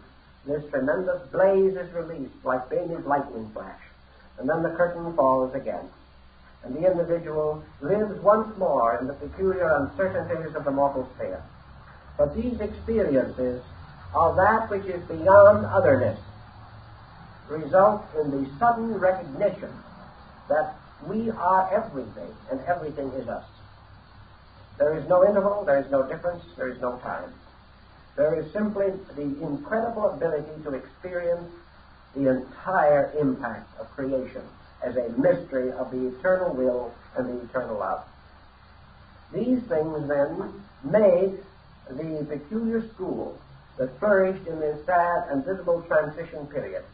this tremendous blaze is released like Bailey's lightning flash, and then the curtain falls again, and the individual lives once more in the peculiar uncertainties of the mortal sphere. But these experiences of that which is beyond otherness result in the sudden recognition that we are everything and everything is us. There is no interval, there is no difference, there is no time. There is simply the incredible ability to experience the entire impact of creation as a mystery of the eternal will and the eternal love. These things then made the peculiar school that flourished in this sad and visible transition period.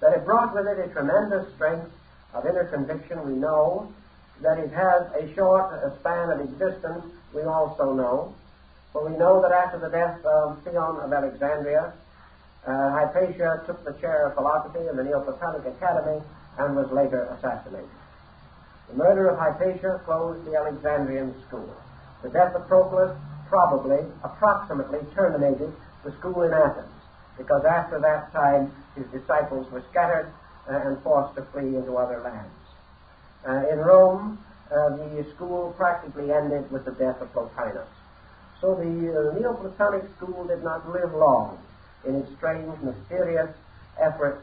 That it brought with it a tremendous strength of inner conviction, we know. That it has a short span of existence, we also know. For we know that after the death of Theon of Alexandria, uh, Hypatia took the chair of philosophy in the Neoplatonic Academy and was later assassinated. The murder of Hypatia closed the Alexandrian school. The death of Proclus probably, approximately, terminated the school in Athens, because after that time his disciples were scattered and forced to flee into other lands. Uh, in Rome, uh, the school practically ended with the death of Plotinus. So the uh, Neoplatonic school did not live long in its strange, mysterious effort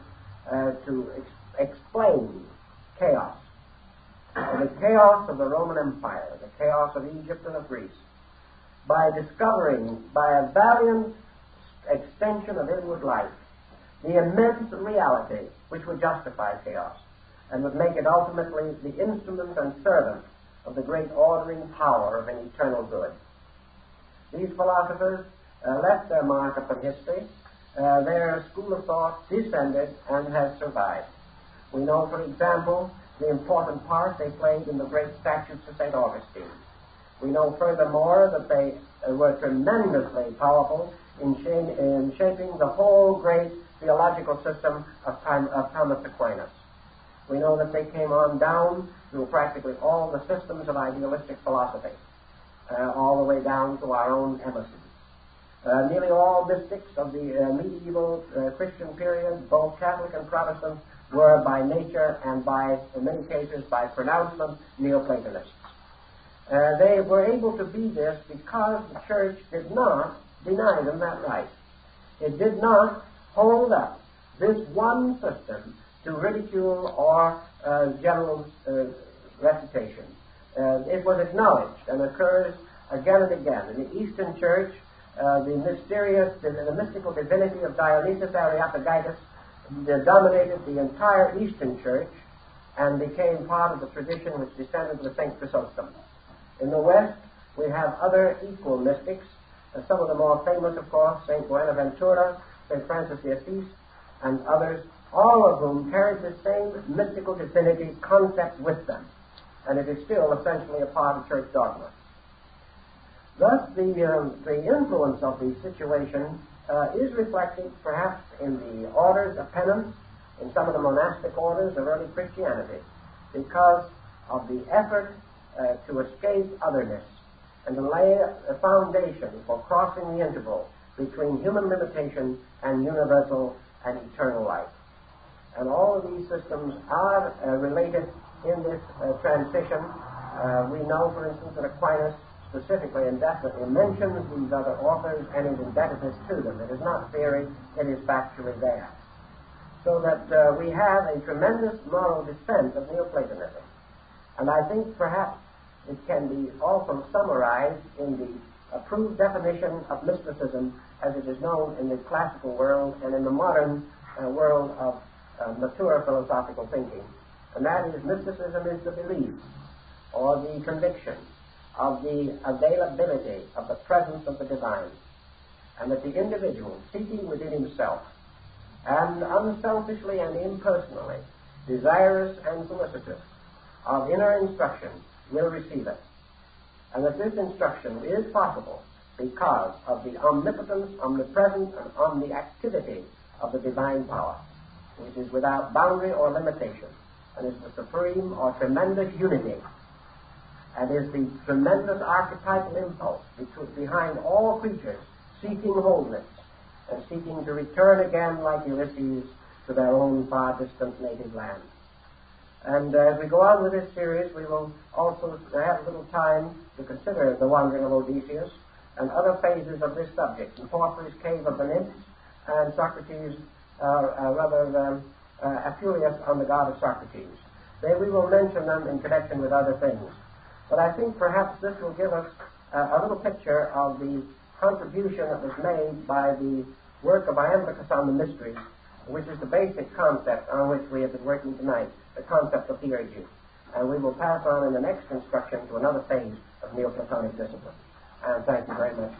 uh, to ex- explain chaos. the chaos of the Roman Empire, the chaos of Egypt and of Greece, by discovering, by a valiant extension of inward life, the immense reality which would justify chaos and would make it ultimately the instrument and servant of the great ordering power of an eternal good. These philosophers uh, left their mark upon history. Uh, their school of thought descended and has survived. We know, for example, the important part they played in the great statutes of St. Augustine. We know, furthermore, that they uh, were tremendously powerful in, in, shaping the whole great theological system of, time, of Thomas Aquinas. We know that they came on down through practically all the systems of idealistic philosophy uh, all the way down to our own Emerson. Uh, nearly all mystics of the uh, medieval uh, Christian period, both Catholic and Protestant, were by nature and by, in many cases, by pronouncement, Neoplatonists. Uh, they were able to be this because the church did not deny them that right. It did not hold up this one system to ridicule or uh, general uh, recitation. Uh, it was acknowledged and occurs again and again. In the Eastern Church, uh, the mysterious, the, the, mystical divinity of Dionysius Areopagitus dominated the entire Eastern Church and became part of the tradition which descended with St. Chrysostom. In the West, we have other equal mystics, uh, some of the more famous, of course, St. Bonaventura, St. Francis de Assis, and others, all of whom carried the same mystical divinity concept with them. And it is still essentially a part of church dogma. Thus, the, um, the influence of the situation uh, is reflected perhaps in the orders of penance, in some of the monastic orders of early Christianity, because of the effort uh, to escape otherness and to lay a foundation for crossing the interval between human limitation and universal and eternal life. And all of these systems are uh, related in this uh, transition. Uh, we know, for instance, that Aquinas specifically and definitely mentions these other authors and is indebtedness to them. It is not theory, it is factually there. So that uh, we have a tremendous moral descent of Neoplatonism. And I think perhaps it can be also summarized in the approved definition of mysticism as it is known in the classical world and in the modern uh, world of uh, mature philosophical thinking. And that is mysticism is the belief or the conviction of the availability of the presence of the divine, and that the individual, seeking within himself, and unselfishly and impersonally, desirous and solicitous of inner instruction, will receive it. And that this instruction is possible because of the omnipotence, omnipresence, and omniactivity of the divine power, which is without boundary or limitation, and is the supreme or tremendous unity and is the tremendous archetypal impulse which was behind all creatures seeking wholeness and seeking to return again, like Ulysses, to their own far distant native land. And uh, as we go on with this series, we will also have a little time to consider the wandering of Odysseus and other phases of this subject, in Porphyry's Cave of the Nymphs and Socrates, uh, uh, rather, um, uh, Apuleius on the god of Socrates. They, we will mention them in connection with other things. But I think perhaps this will give us a little picture of the contribution that was made by the work of Iamblichus on the mysteries, which is the basic concept on which we have been working tonight, the concept of theurgy. And we will pass on in the next instruction to another phase of Neoplatonic discipline. And thank you very much